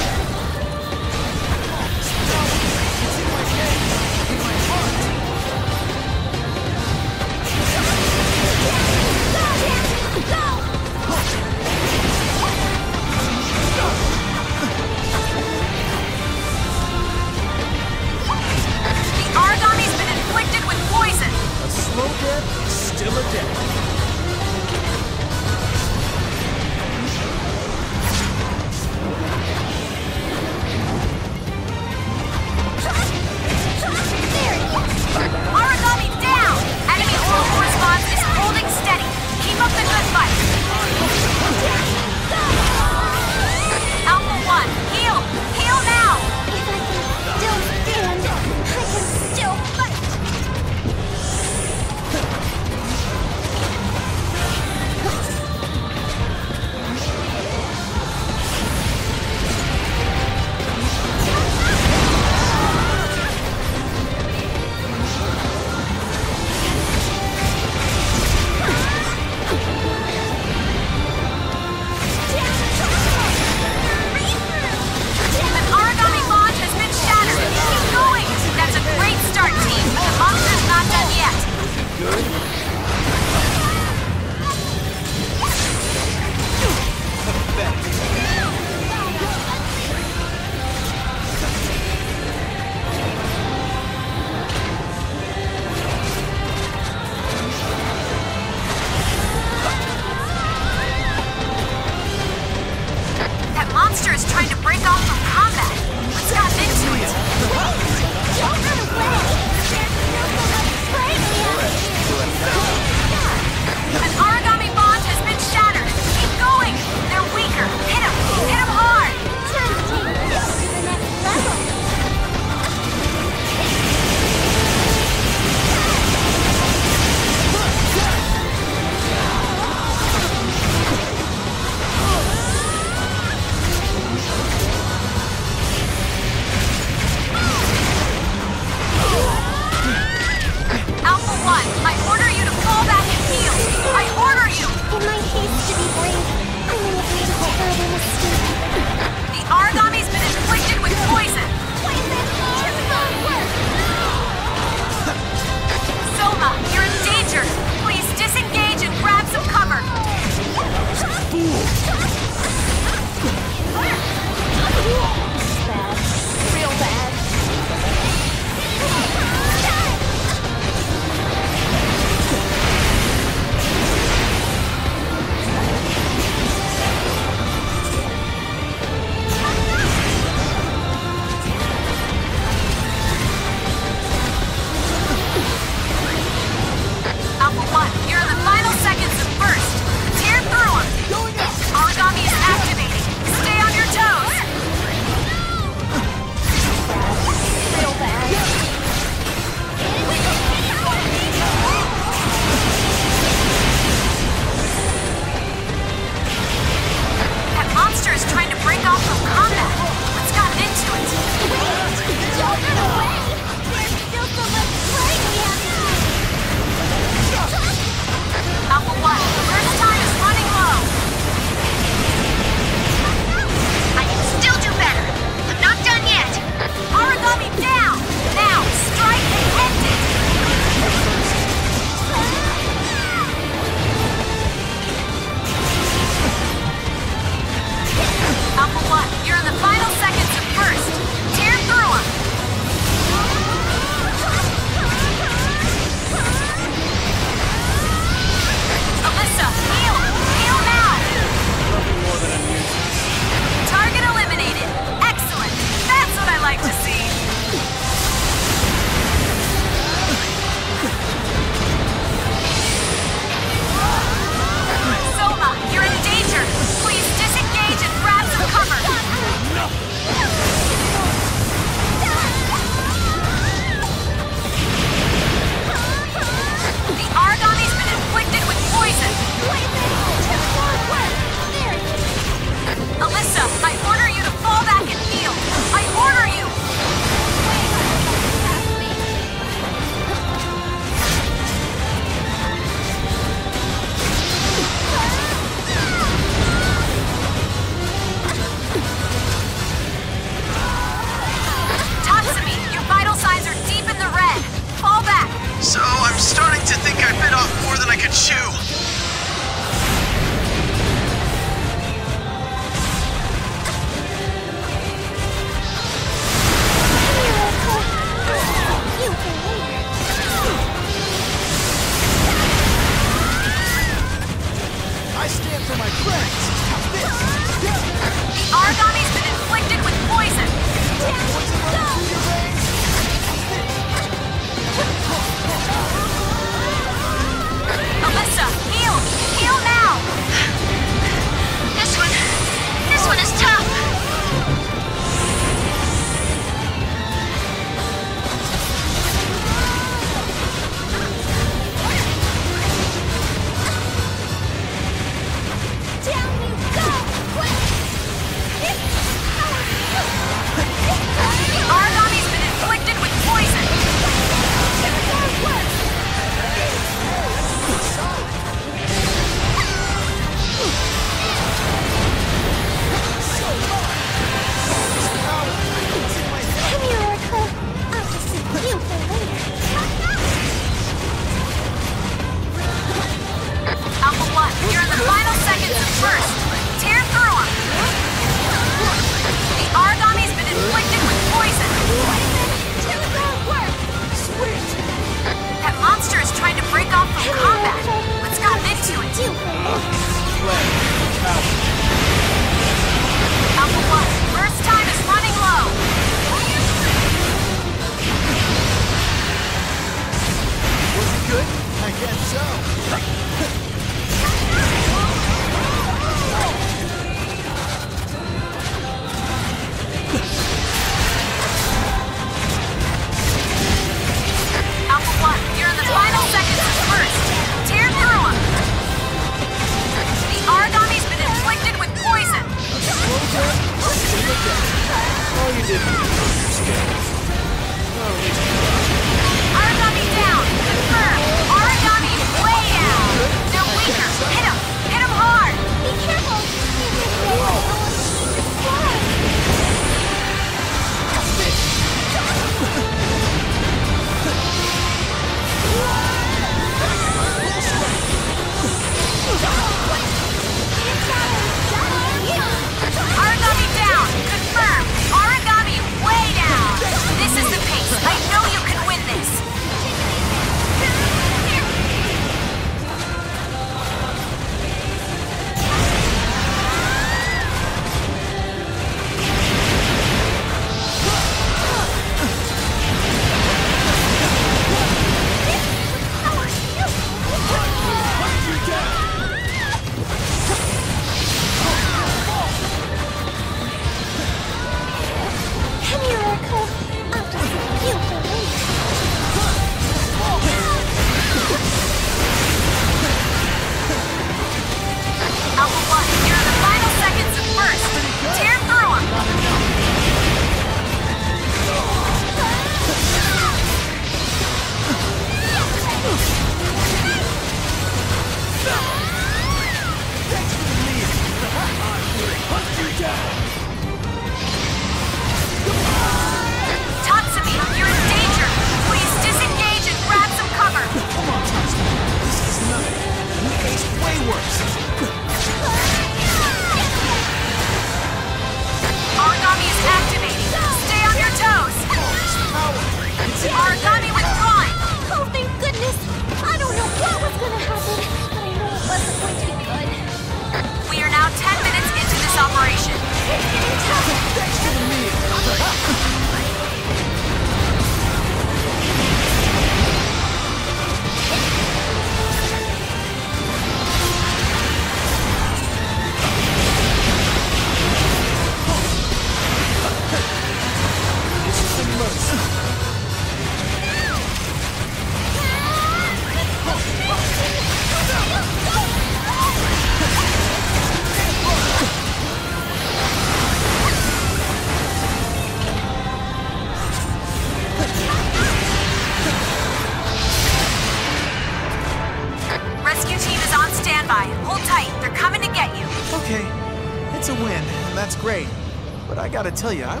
tell you, I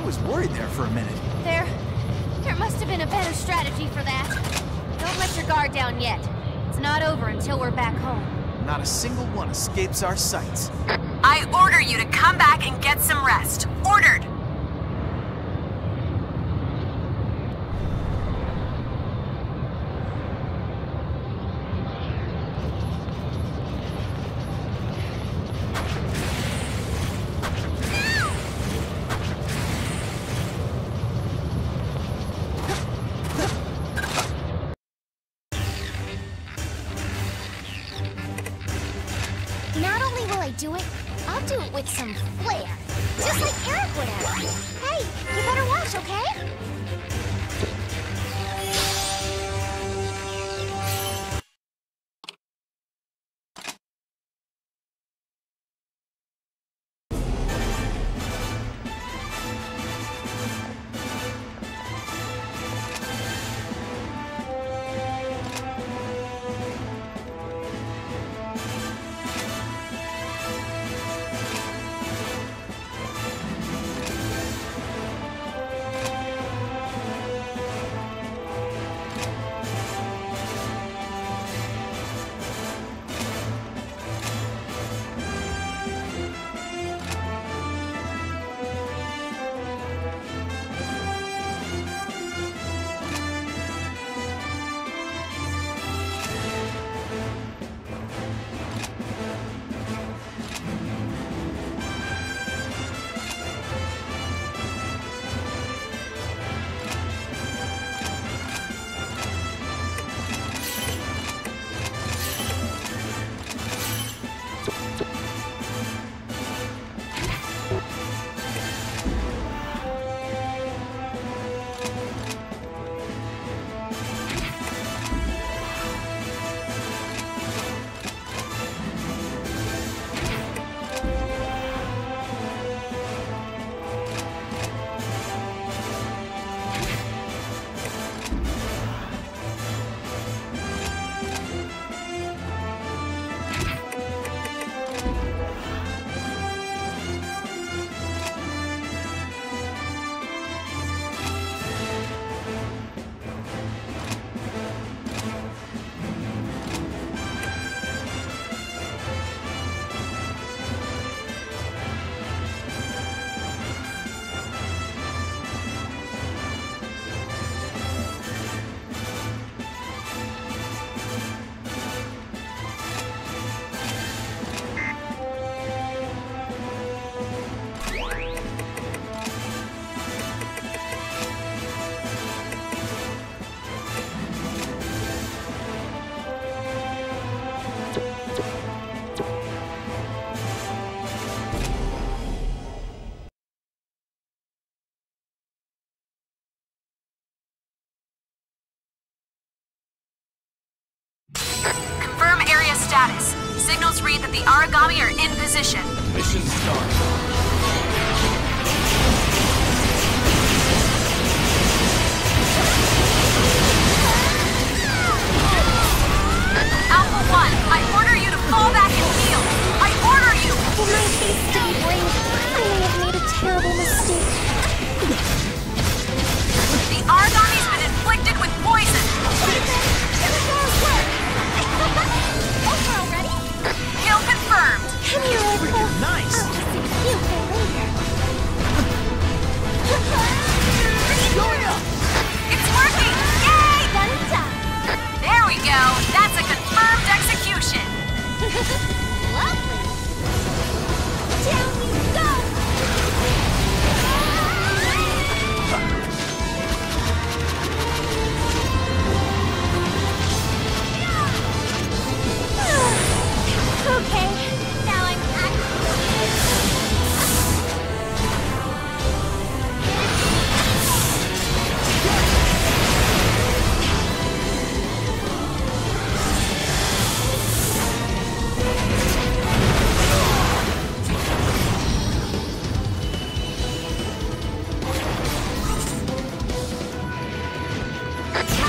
Let's go.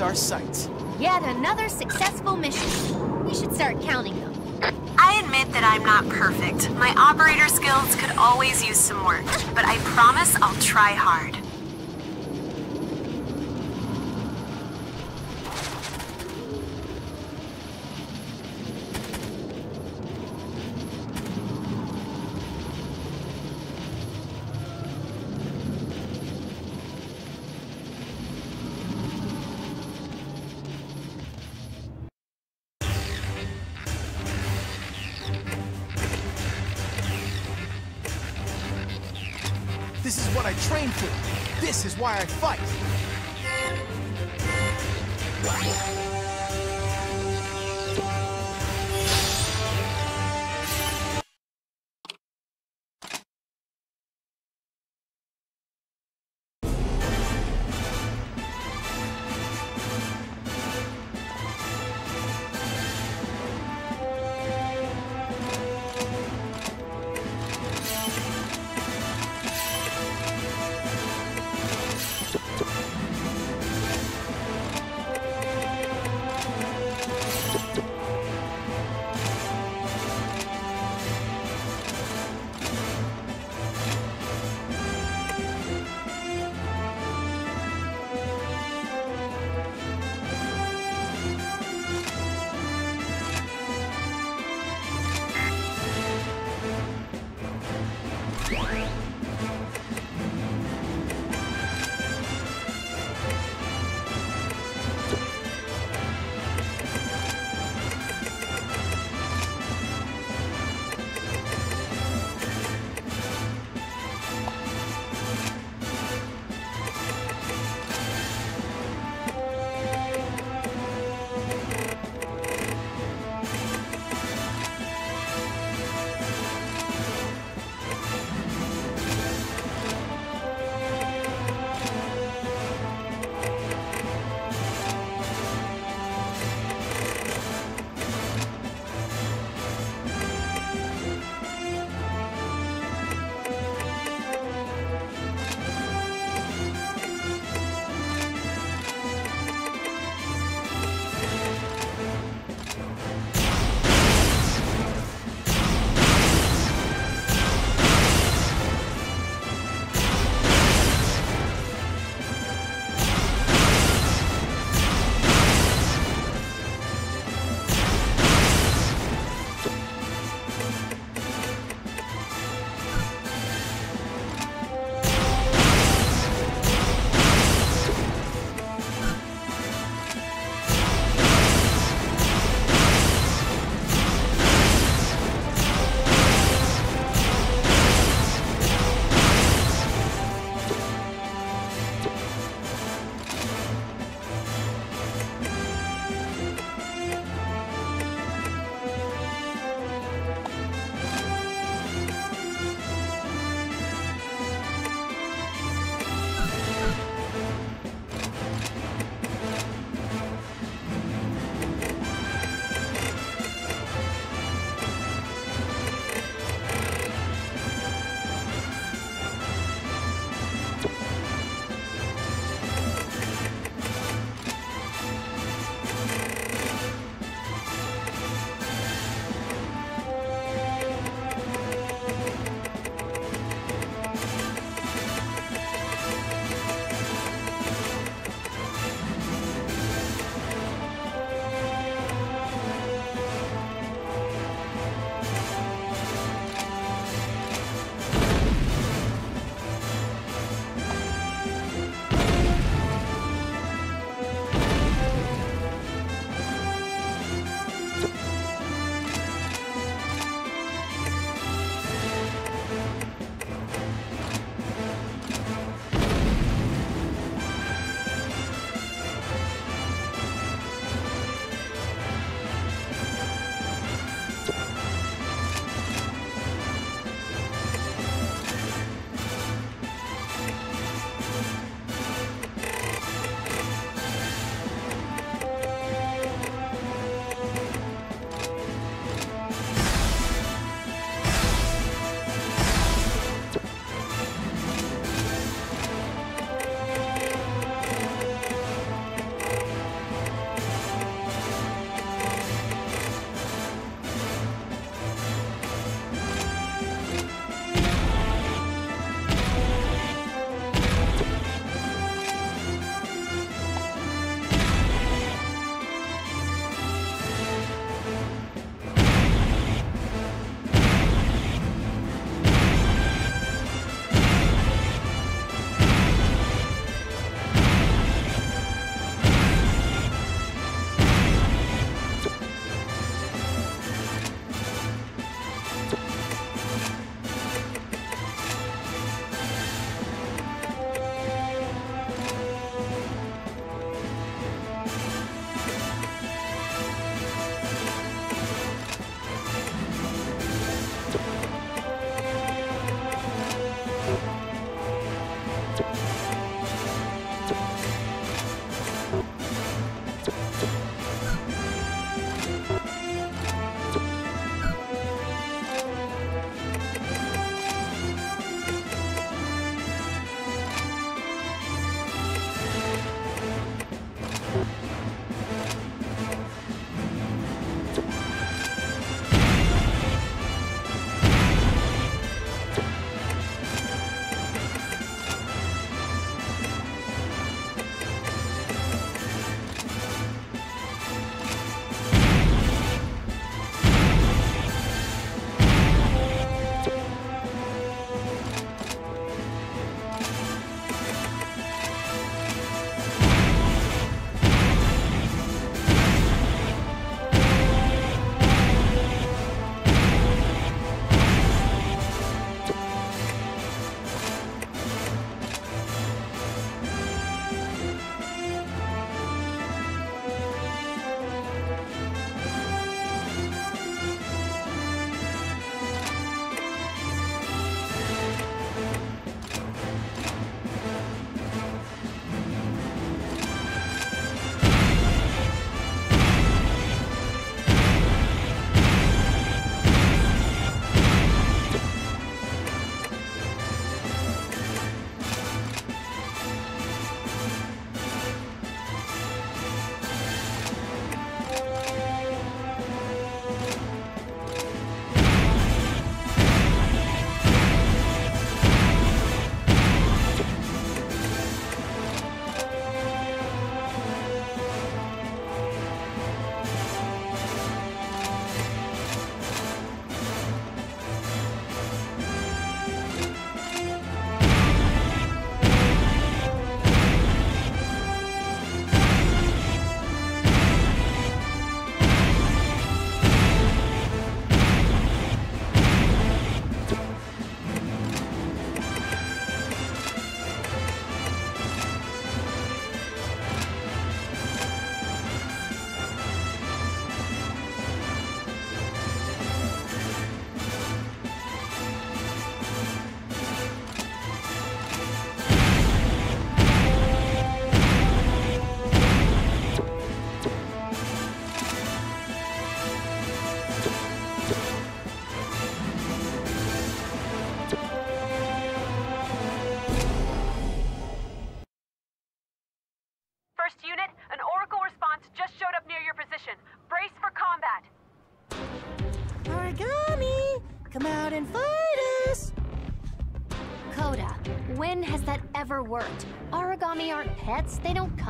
Our sights.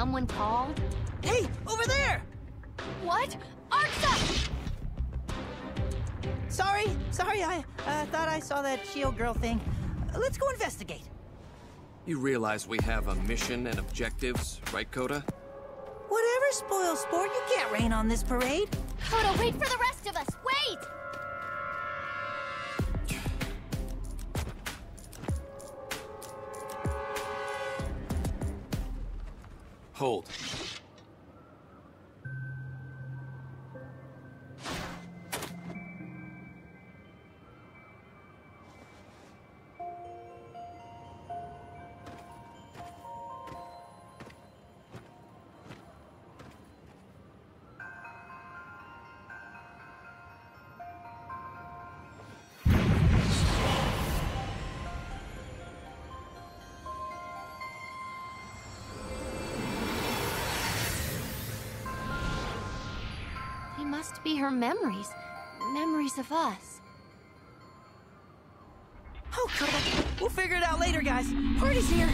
They don't come when called. Hey, over there! What? Arxa! Sorry, sorry, I uh, thought I saw that shield girl thing. Uh, let's go investigate. You realize we have a mission and objectives, right, Kota? Whatever, spoil sport, you can't rain on this parade. Kota, wait for the her memories. Memories of us. Oh, Kota, we'll figure it out later, guys. Party's here.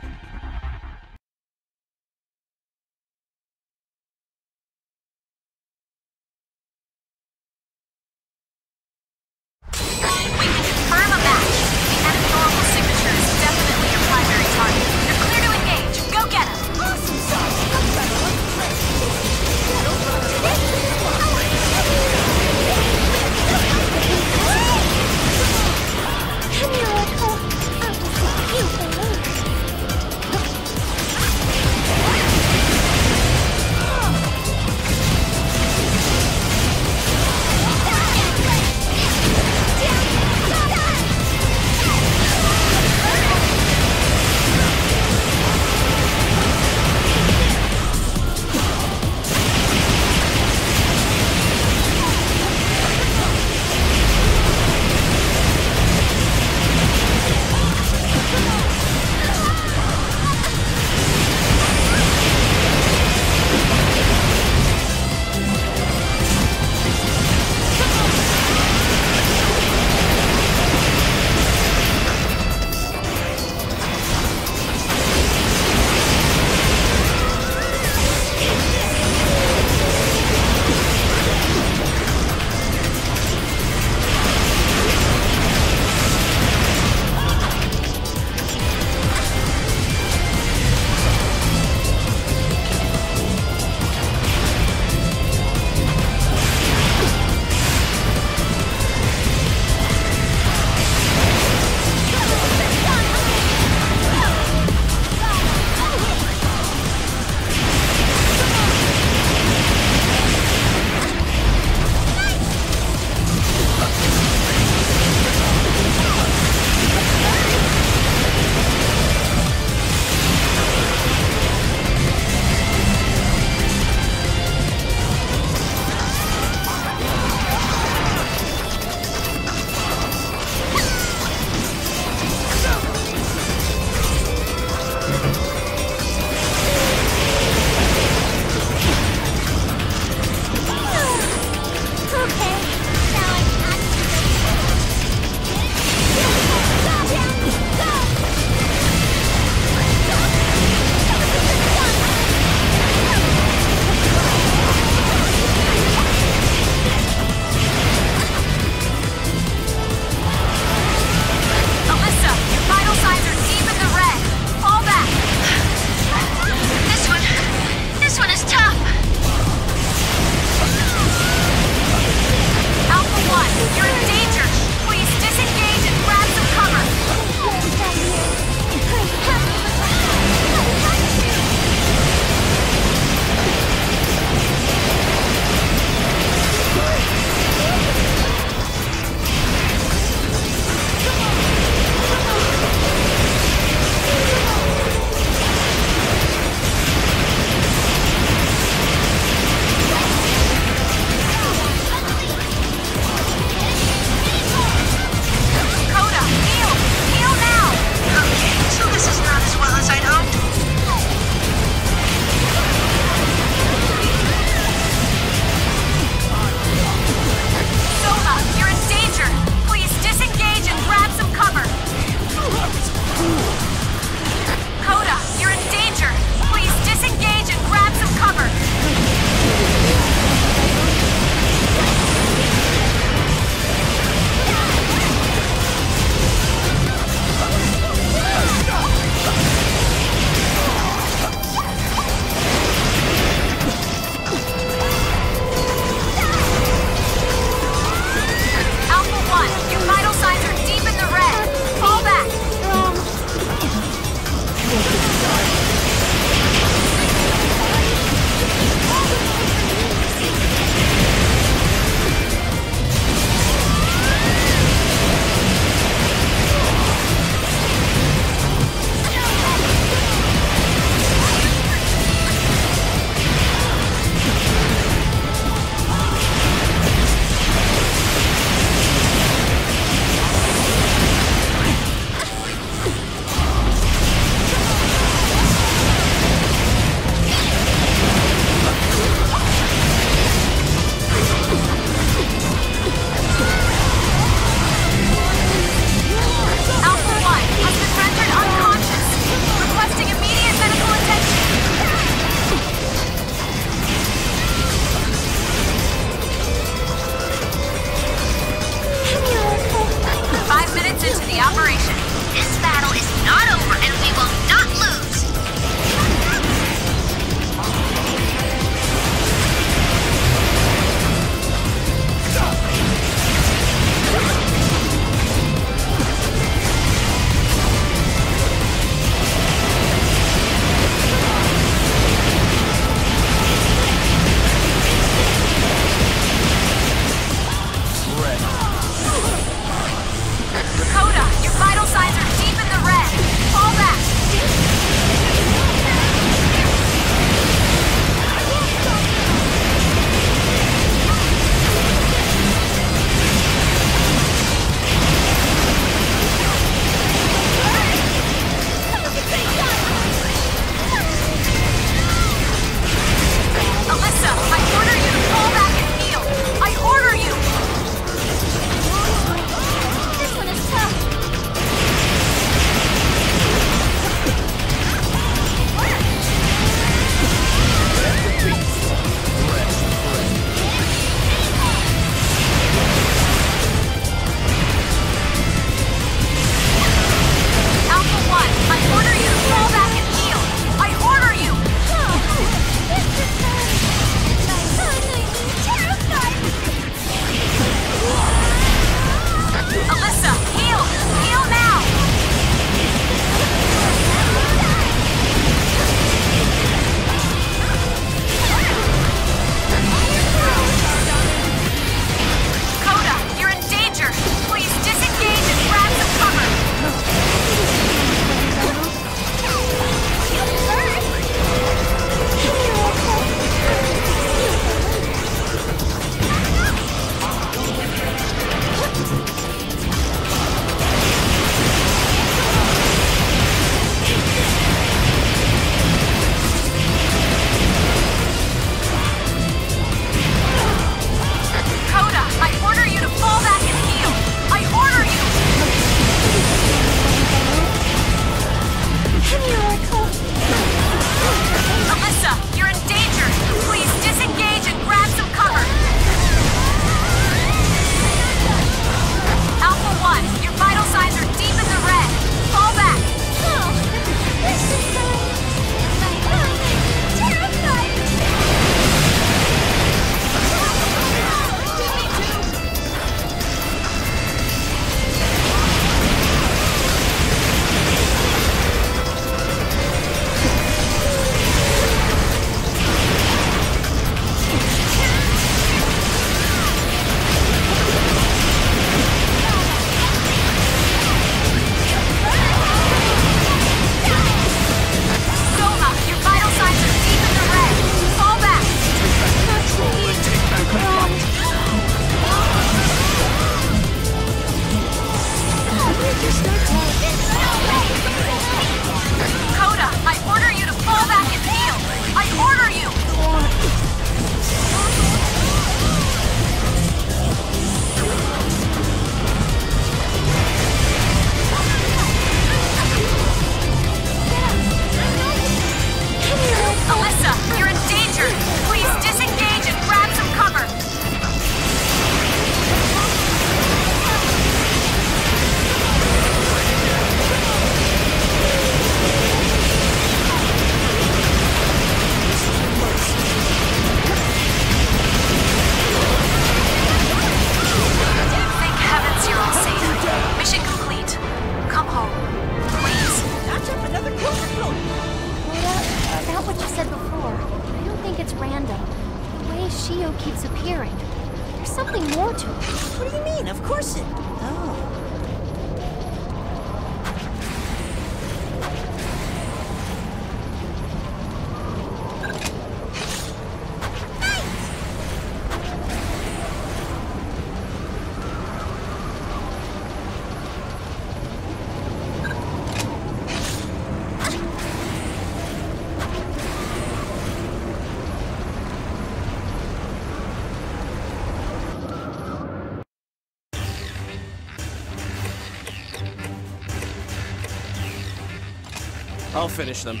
I'll finish them.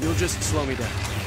You'll just slow me down.